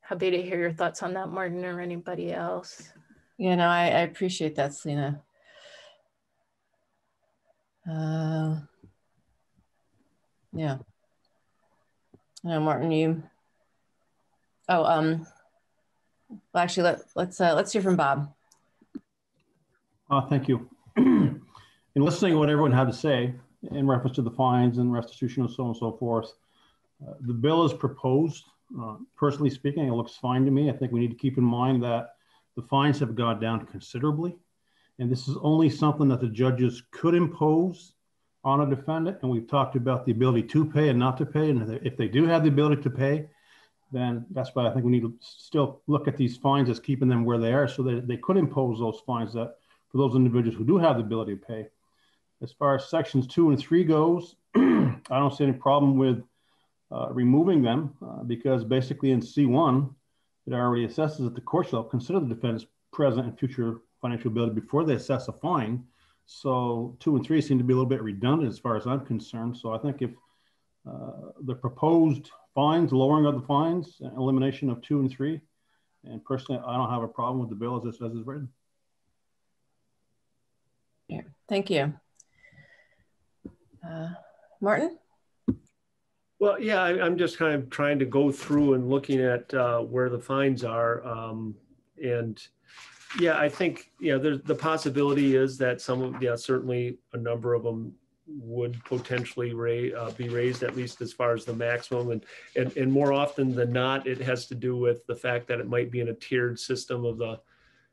happy to hear your thoughts on that, Martin, or anybody else. You know, I, I appreciate that, Selena. Uh, yeah. No, Martin, you. Oh, um. Well, actually, let let's uh, let's hear from Bob. Uh, thank you. in listening to what everyone had to say in reference to the fines and restitution and so on and so forth, uh, the bill is proposed. Uh, personally speaking, it looks fine to me. I think we need to keep in mind that the fines have gone down considerably. And this is only something that the judges could impose on a defendant. And we've talked about the ability to pay and not to pay. And if they do have the ability to pay, then that's why I think we need to still look at these fines as keeping them where they are so that they could impose those fines that for those individuals who do have the ability to pay. As far as sections two and three goes, I don't see any problem with uh, removing them uh, because basically in C1, it already assesses that the court shall consider the defendant's present and future financial ability before they assess a fine. So two and three seem to be a little bit redundant as far as I'm concerned. So I think if uh, the proposed fines, lowering of the fines, elimination of two and three, and personally, I don't have a problem with the bill as, as it's written. Yeah, thank you. Uh, Martin? Well, yeah, I, am just kind of trying to go through and looking at uh, where the fines are. Um, and yeah, I think, yeah, there's the possibility is that some of, yeah, certainly a number of them would potentially ra- uh, be raised at least as far as the maximum. And, and, and more often than not, it has to do with the fact that it might be in a tiered system of the,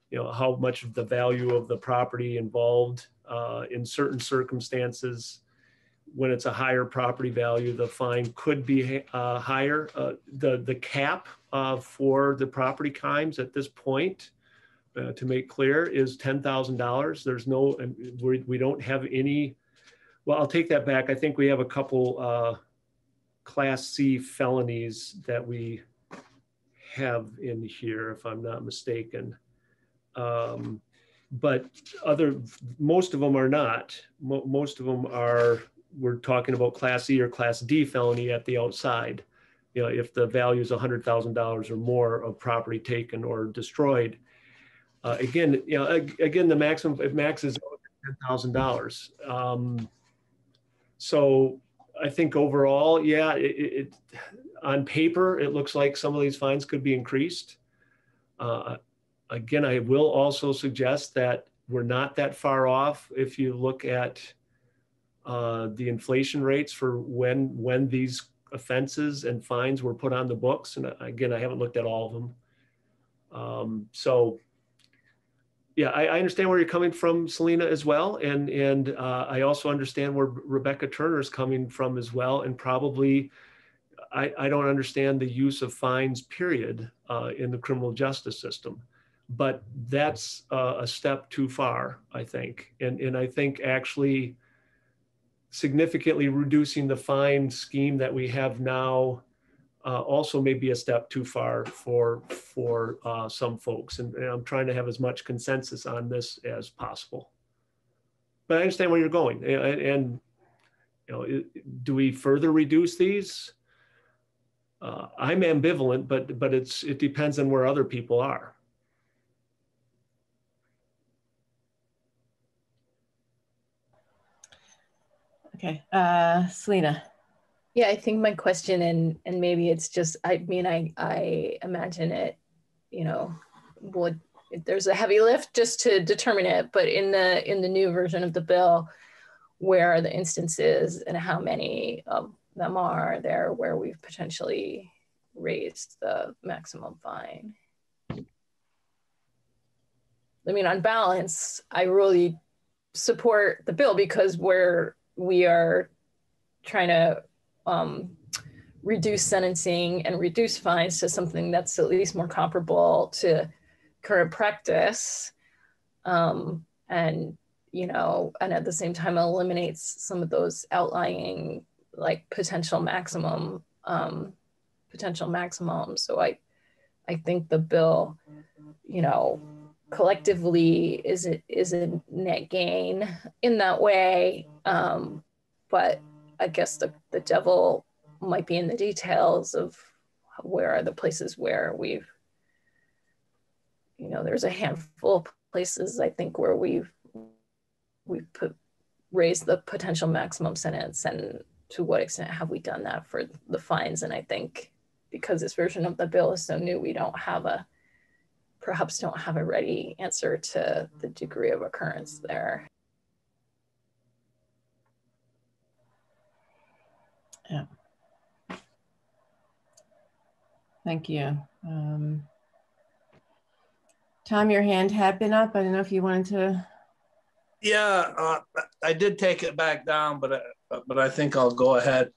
you know, how much of the value of the property involved uh, in certain circumstances. When it's a higher property value, the fine could be uh, higher. Uh, the, the cap uh, for the property crimes at this point, uh, to make clear, is $10,000. There's no, we, we don't have any well, I'll take that back. I think we have a couple uh, Class C felonies that we have in here, if I'm not mistaken. Um, but other, most of them are not. Mo most of them are, we're talking about Class E or Class D felony at the outside. You know, if the value is $100,000 or more of property taken or destroyed. Uh, again, you know, again, the maximum, if max is $10,000. Um, so I think overall, yeah, it, it, on paper, it looks like some of these fines could be increased. Uh, again, I will also suggest that we're not that far off if you look at uh, the inflation rates for when when these offenses and fines were put on the books. And again, I haven't looked at all of them. Um, so yeah, I, I, understand where you're coming from, Selena, as well, and and uh, I also understand where Rebecca Turner is coming from as well, and probably I, I don't understand the use of fines, period, uh, in the criminal justice system, but that's uh, a step too far, I think, and and I think actually significantly reducing the fine scheme that we have now uh, also may be a step too far for for uh, some folks. And, and, I'm trying to have as much consensus on this as possible. But I understand where you're going. And, and you know, do we further reduce these? Uh, I'm ambivalent, but but it's it depends on where other people are. Okay, uh, Selena. Yeah, I think my question and and maybe it's just I mean I I imagine it, you know, would there's a heavy lift just to determine it, but in the in the new version of the bill, where are the instances and how many of them are there where we've potentially raised the maximum fine? I mean, on balance, I really support the bill because we're we are trying to um, reduce sentencing and reduce fines to something that's at least more comparable to current practice. Um, and you know and at the same time eliminates some of those outlying like potential maximum um, potential maximum so i i think the bill you know collectively is it is a net gain in that way um, but I guess the, the devil might be in the details of where are the places where we've, you know, there's a handful of places I think where we've we've put raised the potential maximum sentence and to what extent have we done that for the fines? And I think because this version of the bill is so new, we don't have a perhaps don't have a ready answer to the degree of occurrence there. Yeah. Thank you. Um, Tom, your hand had been up. I don't know if you wanted to. Yeah, uh, I did take it back down, but uh, but I think I'll go ahead.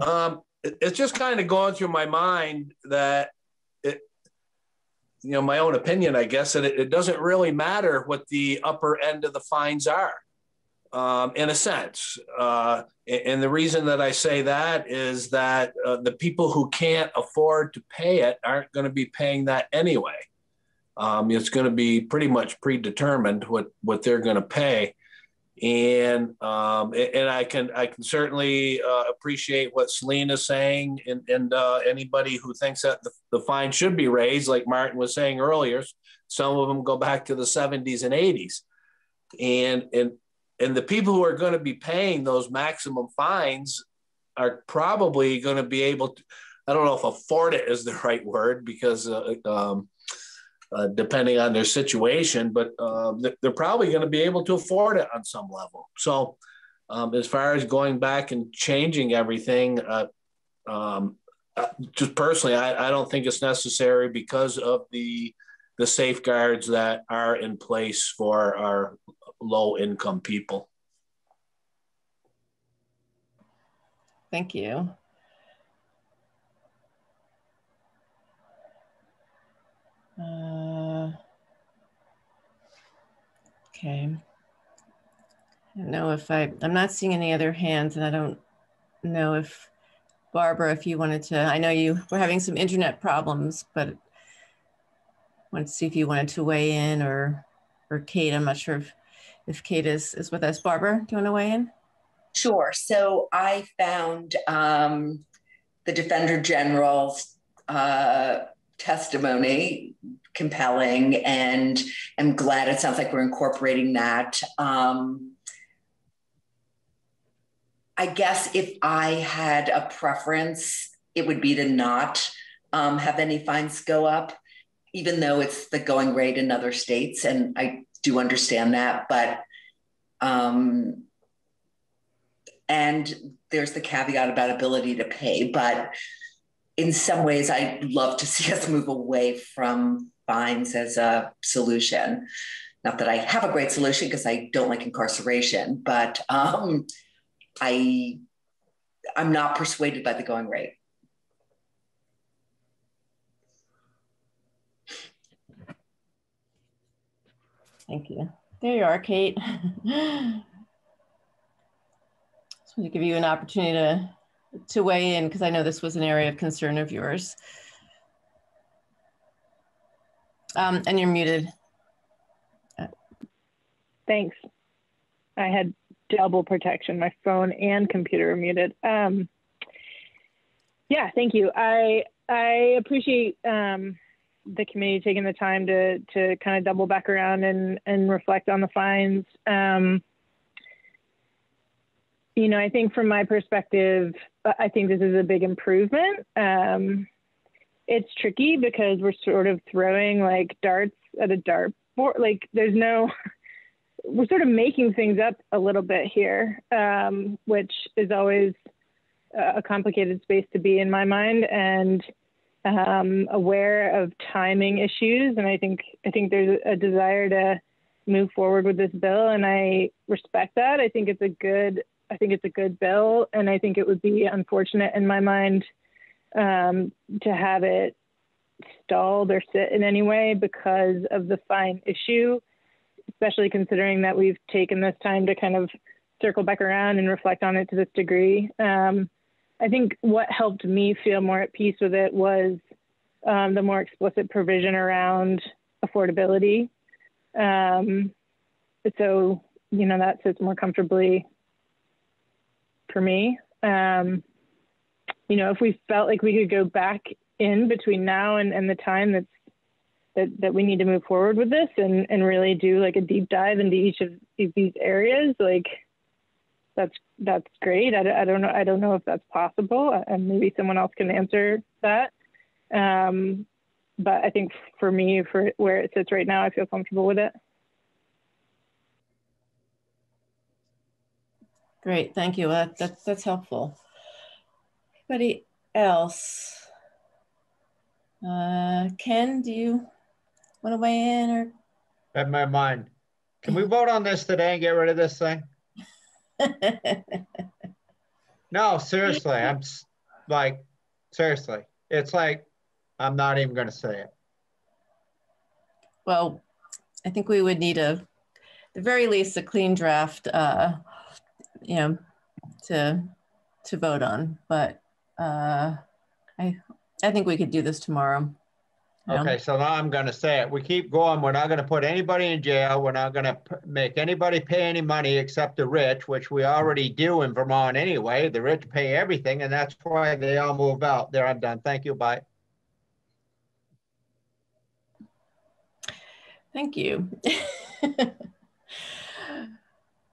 Um, it, it's just kind of going through my mind that it, you know, my own opinion, I guess, that it, it doesn't really matter what the upper end of the fines are um, in a sense. Uh, and the reason that I say that is that uh, the people who can't afford to pay it aren't going to be paying that anyway. Um, it's going to be pretty much predetermined what what they're going to pay, and um, and I can I can certainly uh, appreciate what Selene is saying, and and uh, anybody who thinks that the, the fine should be raised, like Martin was saying earlier, some of them go back to the 70s and 80s, and and and the people who are going to be paying those maximum fines are probably going to be able to, I don't know if afford it is the right word because uh, um, uh, depending on their situation, but uh, they're probably going to be able to afford it on some level. So, um, as far as going back and changing everything, uh, um, uh, just personally, I, I, don't think it's necessary because of the the safeguards that are in place for our low income people. Thank you. Uh, okay. I don't know if I, I'm not seeing any other hands and I don't know if, Barbara, if you wanted to, I know you were having some internet problems, but wanted to see if you wanted to weigh in or, or Kate, I'm not sure if, if Kate is, is with us. Barbara, do you want to weigh in? Sure. So I found um, the Defender General's uh, testimony compelling and i'm glad it sounds like we're incorporating that. Um, I guess if I had a preference, it would be to not um, have any fines go up, even though it's the going rate in other states. And I do understand that. But, um, and there's the caveat about ability to pay. But in some ways, I'd love to see us move away from fines as a solution. Not that I have a great solution because I don't like incarceration, but um, I I'm not persuaded by the going rate. Thank you. There you are, Kate. Just want to give you an opportunity to to weigh in because I know this was an area of concern of yours. Um, and you're muted. Thanks. I had double protection. My phone and computer are muted. Um, yeah, thank you. I I appreciate um, the committee taking the time to to kind of double back around and and reflect on the fines. Um, you know, I think from my perspective, I think this is a big improvement. Um, it's tricky because we're sort of throwing like darts at a dartboard. Like there's no, we're sort of making things up a little bit here, um, which is always a complicated space to be in my mind and um, aware of timing issues. And I think I think there's a desire to move forward with this bill, and I respect that. I think it's a good I think it's a good bill, and I think it would be unfortunate in my mind um, to have it stalled or sit in any way because of the fine issue, especially considering that we've taken this time to kind of circle back around and reflect on it to this degree. Um, I think what helped me feel more at peace with it was um, the more explicit provision around affordability. Um, so, you know, that sits more comfortably for me. Um, you know, if we felt like we could go back in between now and, and the time that's that, that we need to move forward with this and, and really do like a deep dive into each of these areas, like that's that's great. I, I don't know I don't know if that's possible, and maybe someone else can answer that. Um, but I think for me, for where it sits right now, I feel comfortable with it. Great, thank you. Uh, that, that's helpful. Anybody else? Uh, Ken, do you want to weigh in or? Have my mind. Can we vote on this today and get rid of this thing? no, seriously, I'm like, seriously, it's like, I'm not even going to say it. Well, I think we would need a, the very least, a clean draft uh, you know, to to vote on. But uh, I I think we could do this tomorrow. Okay, so now I'm going to say it. We keep going. We're not going to put anybody in jail. We're not going to make anybody pay any money except the rich, which we already do in Vermont anyway. The rich pay everything, and that's why they all move out. There, I'm done. Thank you. Bye. Thank you.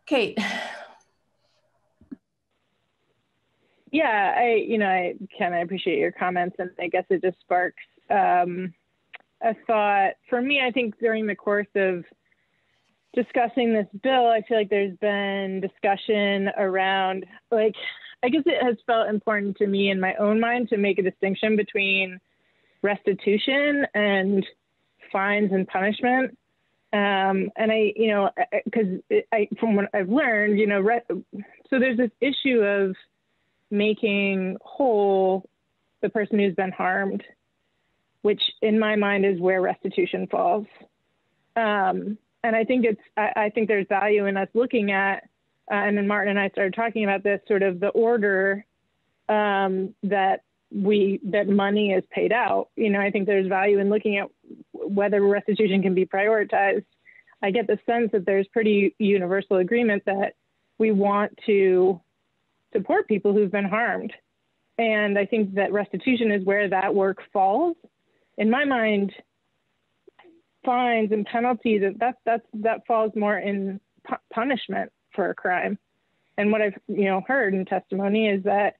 Kate. Yeah, I, you know, I Ken, I appreciate your comments, and I guess it just sparks um, a thought for me. I think during the course of discussing this bill, I feel like there's been discussion around, like, I guess it has felt important to me in my own mind to make a distinction between restitution and fines and punishment. Um, and I, you know, because I, from what I've learned, you know, re- so there's this issue of making whole the person who's been harmed, which in my mind is where restitution falls. Um, and I think it's, I, I, think there's value in us looking at, uh, and then Martin and I started talking about this sort of the order um, that we that money is paid out. You know, I think there's value in looking at whether restitution can be prioritized. I get the sense that there's pretty universal agreement that we want to support people who've been harmed. And I think that restitution is where that work falls. In my mind, fines and penalties that that that falls more in pu- punishment for a crime. And what I've you know heard in testimony is that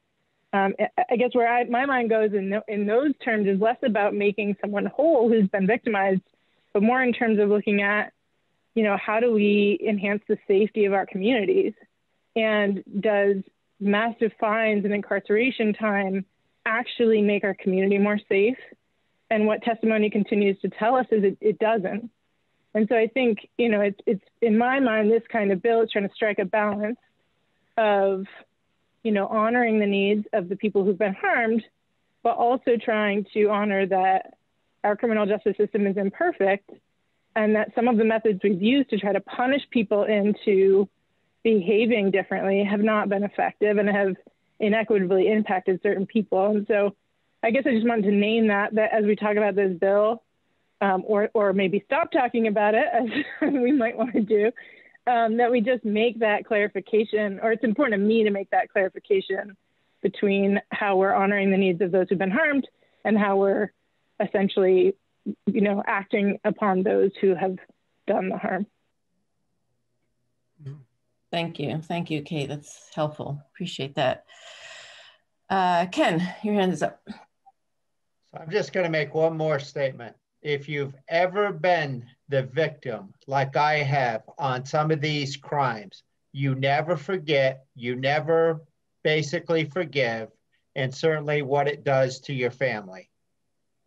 um, I guess where I, my mind goes in, in those terms is less about making someone whole who's been victimized, but more in terms of looking at, you know, how do we enhance the safety of our communities? And does massive fines and incarceration time actually make our community more safe? And what testimony continues to tell us is it, it doesn't. And so I think, you know, it's, it's in my mind, this kind of bill is trying to strike a balance of you know, honoring the needs of the people who've been harmed, but also trying to honor that our criminal justice system is imperfect and that some of the methods we've used to try to punish people into behaving differently have not been effective and have inequitably impacted certain people. And so I guess I just wanted to name that, that as we talk about this bill, um, or, or maybe stop talking about it as we might want to do, um, that we just make that clarification, or it's important to me to make that clarification between how we're honoring the needs of those who've been harmed and how we're essentially, you know, acting upon those who have done the harm. Thank you. Thank you, Kate. That's helpful. Appreciate that. Uh, Ken, your hand is up. So I'm just going to make one more statement. If you've ever been the victim, like I have on some of these crimes, you never forget, you never basically forgive, and certainly what it does to your family.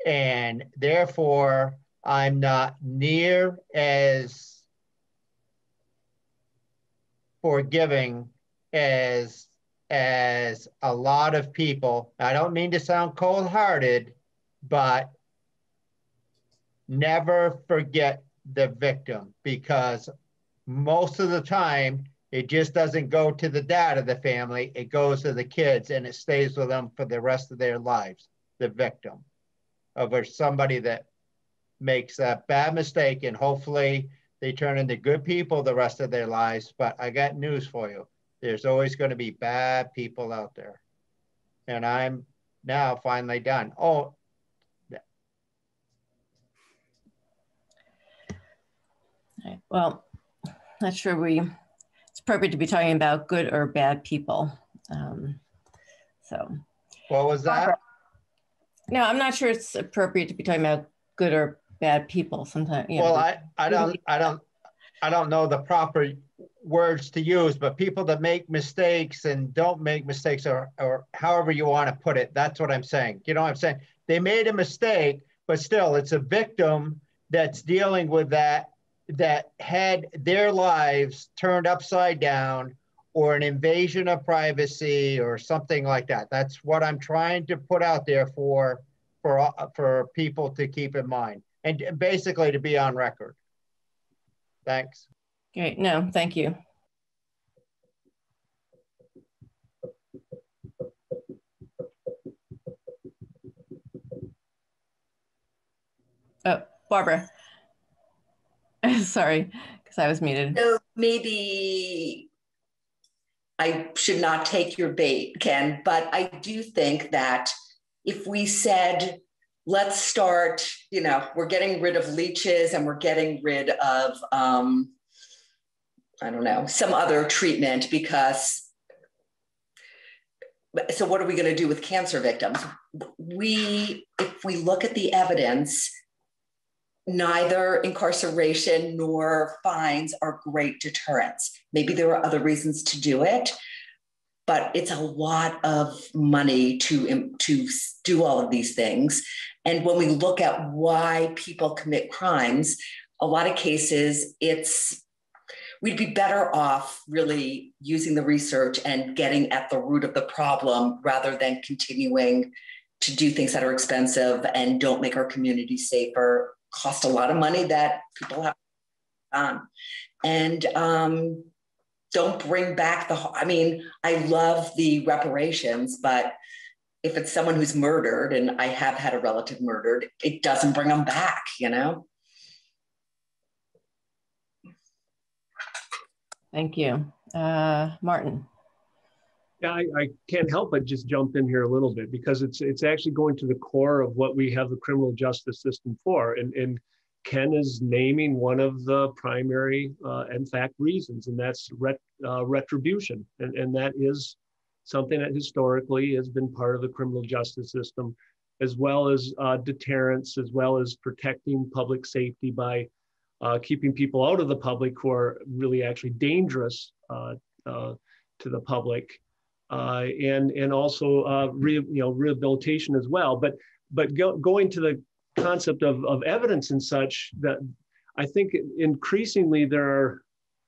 And therefore, I'm not near as forgiving as as a lot of people. I don't mean to sound cold-hearted, but never forget the victim because most of the time it just doesn't go to the dad of the family, it goes to the kids and it stays with them for the rest of their lives, the victim of somebody that makes a bad mistake and hopefully they turn into good people the rest of their lives. But I got news for you. There's always going to be bad people out there. And I'm now finally done. Oh, Right. Well, not sure we, it's appropriate to be talking about good or bad people. Um, so. What was that? No, I'm not sure it's appropriate to be talking about good or bad people sometimes. You know, well, I, I don't, I don't, I don't know the proper words to use, but people that make mistakes and don't make mistakes or, or however you want to put it, that's what I'm saying. You know what I'm saying? They made a mistake, but still it's a victim that's dealing with that that had their lives turned upside down or an invasion of privacy or something like that. That's what I'm trying to put out there for for for people to keep in mind and basically to be on record. Thanks. Great. No, thank you. Oh, Barbara. Sorry, because I was muted. So maybe I should not take your bait, Ken, but I do think that if we said, let's start, you know, we're getting rid of leeches and we're getting rid of um, I don't know, some other treatment because so what are we going to do with cancer victims? We, if we look at the evidence, neither incarceration nor fines are great deterrents. Maybe there are other reasons to do it, but it's a lot of money to, to do all of these things. And when we look at why people commit crimes, a lot of cases it's we'd be better off really using the research and getting at the root of the problem rather than continuing to do things that are expensive and don't make our community safer, cost a lot of money that people have done, and um, don't bring back the. I mean, I love the reparations, but if it's someone who's murdered, and I have had a relative murdered, it doesn't bring them back, you know? Thank you. Uh, Martin. Yeah, I, I, can't help but just jump in here a little bit because it's it's actually going to the core of what we have the criminal justice system for. And, and Ken is naming one of the primary, uh, in fact, reasons, and that's ret, uh, retribution. And, and that is something that historically has been part of the criminal justice system, as well as uh, deterrence, as well as protecting public safety by uh, keeping people out of the public who are really actually dangerous uh, uh, to the public, uh, and and also uh, re, you know rehabilitation as well. But but go, going to the concept of, of evidence and such that I think increasingly there are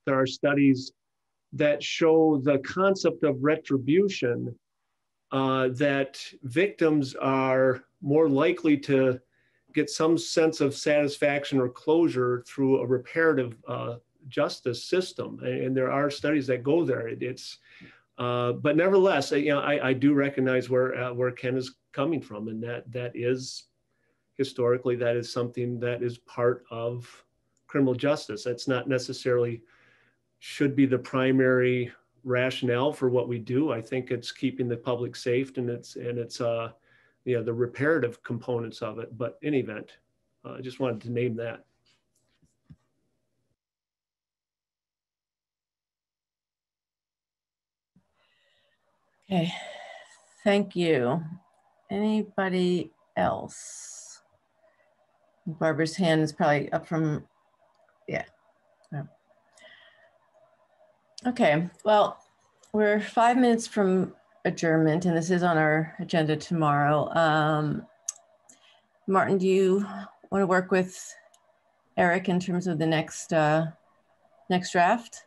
there are studies that show the concept of retribution uh, that victims are more likely to get some sense of satisfaction or closure through a reparative uh, justice system. And there are studies that go there. It's, uh, but nevertheless, you know, I, I do recognize where uh, where Ken is coming from, and that that is historically that is something that is part of criminal justice. That's not necessarily should be the primary rationale for what we do. I think it's keeping the public safe, and it's and it's uh, you know, the reparative components of it. But in event, uh, I just wanted to name that. Okay, thank you. Anybody else? Barbara's hand is probably up from, yeah. Okay, well, we're five minutes from adjournment, and this is on our agenda tomorrow. Um, Martin, do you want to work with Eric in terms of the next uh, next draft?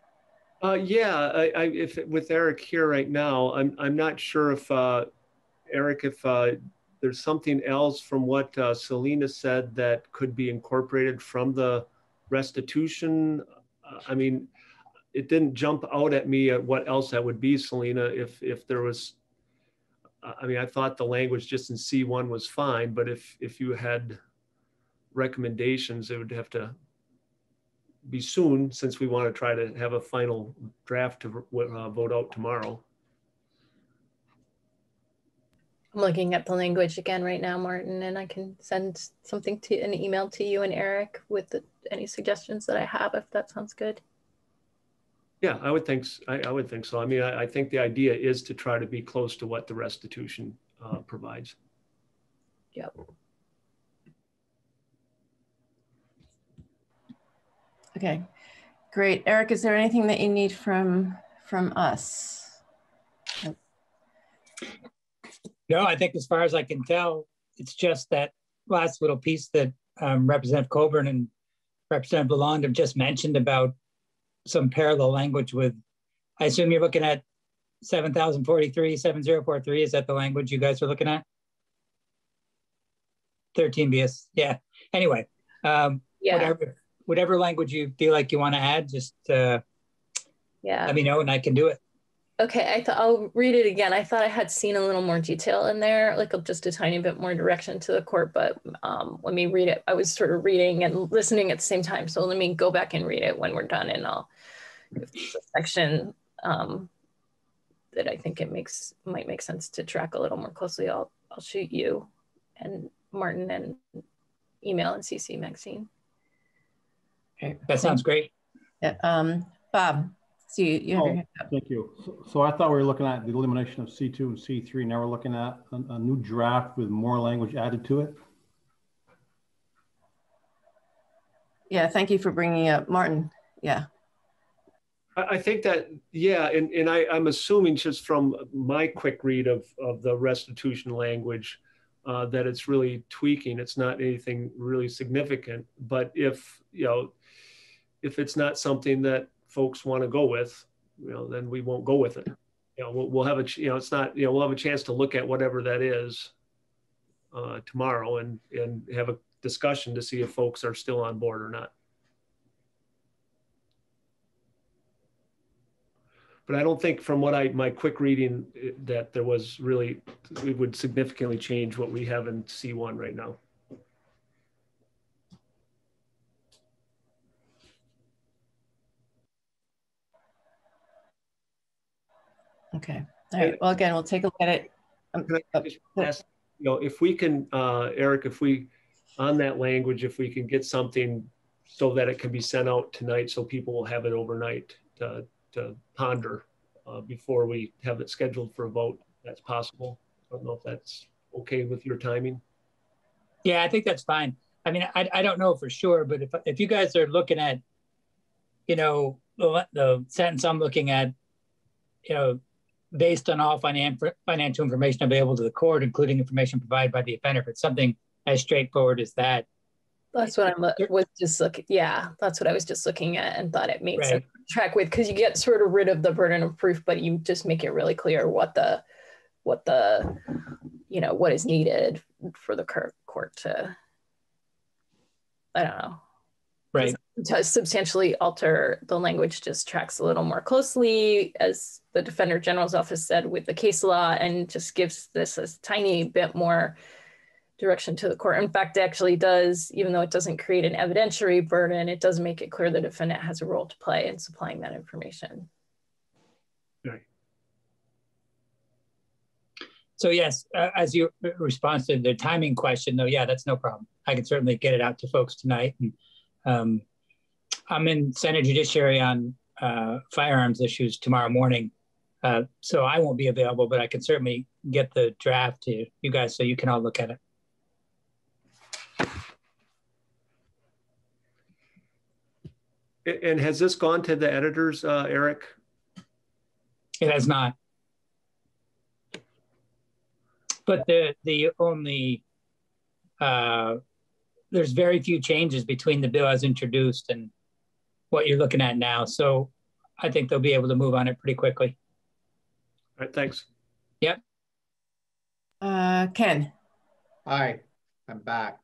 Uh, yeah, I, I, if with Eric here right now, I'm I'm not sure if uh, Eric, if uh, there's something else from what uh, Selena said that could be incorporated from the restitution. I mean, it didn't jump out at me at what else that would be, Selena. If if there was, I mean, I thought the language just in C1 was fine, but if if you had recommendations, it would have to be soon since we want to try to have a final draft to uh, vote out tomorrow. I'm looking at the language again right now, Martin, and I can send something to an email to you and Eric with the, any suggestions that I have, if that sounds good. Yeah, I would think I, I would think so. I mean, I, I, think the idea is to try to be close to what the restitution uh, provides. Yep. Okay, great. Eric, is there anything that you need from from us? No, I think as far as I can tell, it's just that last little piece that um, Representative Colburn and Representative Lalonde have just mentioned about some parallel language with, I assume you're looking at 7043, 7043. Is that the language you guys are looking at? 13 BS. Yeah. Anyway, um, yeah. whatever, whatever language you feel like you want to add, just uh, yeah. let me know and I can do it. Okay, I thought I'll read it again. I thought I had seen a little more detail in there, like just a tiny bit more direction to the court, but um, let me read it. I was sort of reading and listening at the same time. So let me go back and read it when we're done and I'll section um, that I think it makes might make sense to track a little more closely. I'll I'll shoot you and Martin and email and CC Maxine. Okay, that sounds great. Yeah, um, Bob, so you, you have your Oh, hand up. Thank you. So- So I thought we were looking at the elimination of C2 and C3. Now we're looking at a, a new draft with more language added to it. Yeah, thank you for bringing up Martin. Yeah. I, I think that, yeah, and, and I, I'm assuming just from my quick read of, of the restitution language, uh, that it's really tweaking. It's not anything really significant. But if, you know, if it's not something that folks want to go with, you know, then we won't go with it. You know, we'll, we'll have a, you know, it's not, you know, we'll have a chance to look at whatever that is uh, tomorrow and, and have a discussion to see if folks are still on board or not. But I don't think from what I, my quick reading, eh, that there was really, it would significantly change what we have in C1 right now. Okay. All right. Well, again, we'll take a look at it. Um, Can I just ask, you know, if we can, uh, Eric, if we, on that language, if we can get something so that it can be sent out tonight, so people will have it overnight to, to ponder uh, before we have it scheduled for a vote, that's possible. I don't know if that's okay with your timing. Yeah, I think that's fine. I mean, I, I don't know for sure, but if, if you guys are looking at, you know, the, the sentence I'm looking at, you know, based on all finan- financial information available to the court, including information provided by the offender, if it's something as straightforward as that, That's what I'm uh, lo- was just looking. Yeah, that's what I was just looking at and thought it made Right. sense to track with because you get sort of rid of the burden of proof, but you just make it really clear what the what the you know what is needed for the court to I don't know right? to substantially alter the language just tracks a little more closely as the defender general's office said with the case law and just gives this a tiny bit more direction to the court in fact it actually does even though it doesn't create an evidentiary burden it does make it clear the defendant has a role to play in supplying that information Right. So yes, uh, as your response to the timing question, though, yeah, that's no problem. I can certainly get it out to folks tonight. And um, I'm in Senate Judiciary on uh, firearms issues tomorrow morning, uh, so I won't be available, but I can certainly get the draft to you guys so you can all look at it. And has this gone to the editors, uh, Eric? It has not. But the the only uh, there's very few changes between the bill as introduced and what you're looking at now. So I think they'll be able to move on it pretty quickly. All right, thanks. Yep. Uh, Ken. Hi, I'm back.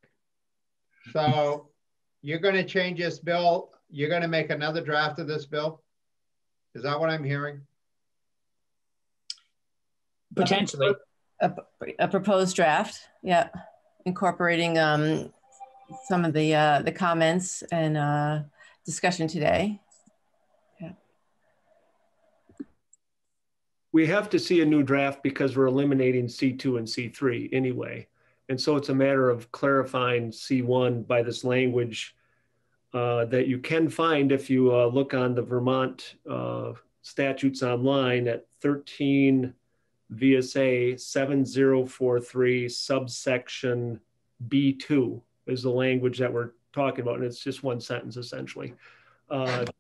So you're gonna change this bill, you're gonna make another draft of this bill? Is that what I'm hearing? Potentially. A, a proposed draft, yeah, incorporating um, some of the uh, the comments and uh, discussion today. We have to see a new draft because we're eliminating C2 and C3 anyway. And so it's a matter of clarifying C1 by this language uh, that you can find if you uh, look on the Vermont uh, statutes online at 13 VSA 7043 subsection B2 is the language that we're talking about. And it's just one sentence essentially. Uh, to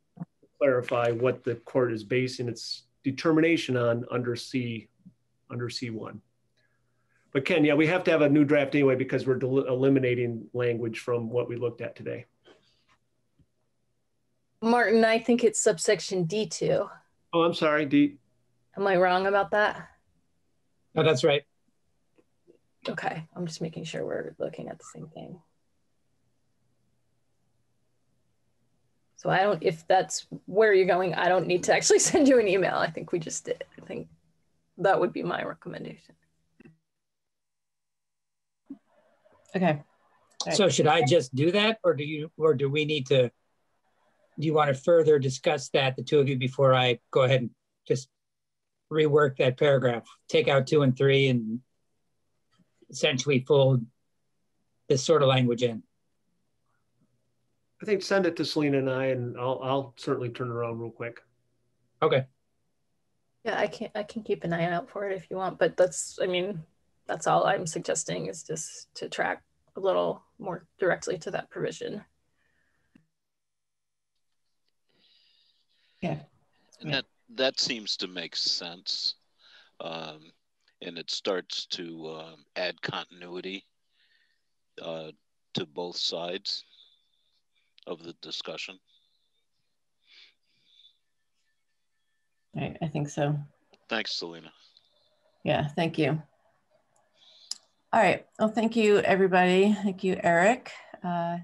clarify what the court is basing its determination on under C, under C1. But Ken, yeah, we have to have a new draft anyway because we're del- eliminating language from what we looked at today. martin i think it's subsection d2 Oh, I'm sorry, D. am i wrong about that Oh, that's right. okay i'm just making sure we're looking at the same thing So I don't, if that's where you're going, I don't need to actually send you an email. I think we just did. I think that would be my recommendation. Okay. So should I just do that or do you, or do we need to, do you want to further discuss that, the two of you, before I go ahead and just rework that paragraph, take out two and three and essentially fold this sort of language in? I think send it to Selene and I, and I'll, I'll certainly turn it around real quick. Okay. Yeah, I can I can keep an eye out for it if you want, but that's I mean, that's all I'm suggesting is just to track a little more directly to that provision. Yeah. And that, that seems to make sense. Um, and it starts to um, add continuity uh, to both sides of the discussion. Right, I think so. Thanks, Selene. Yeah, thank you. All right. Well, thank you, everybody. Thank you, Eric. Uh,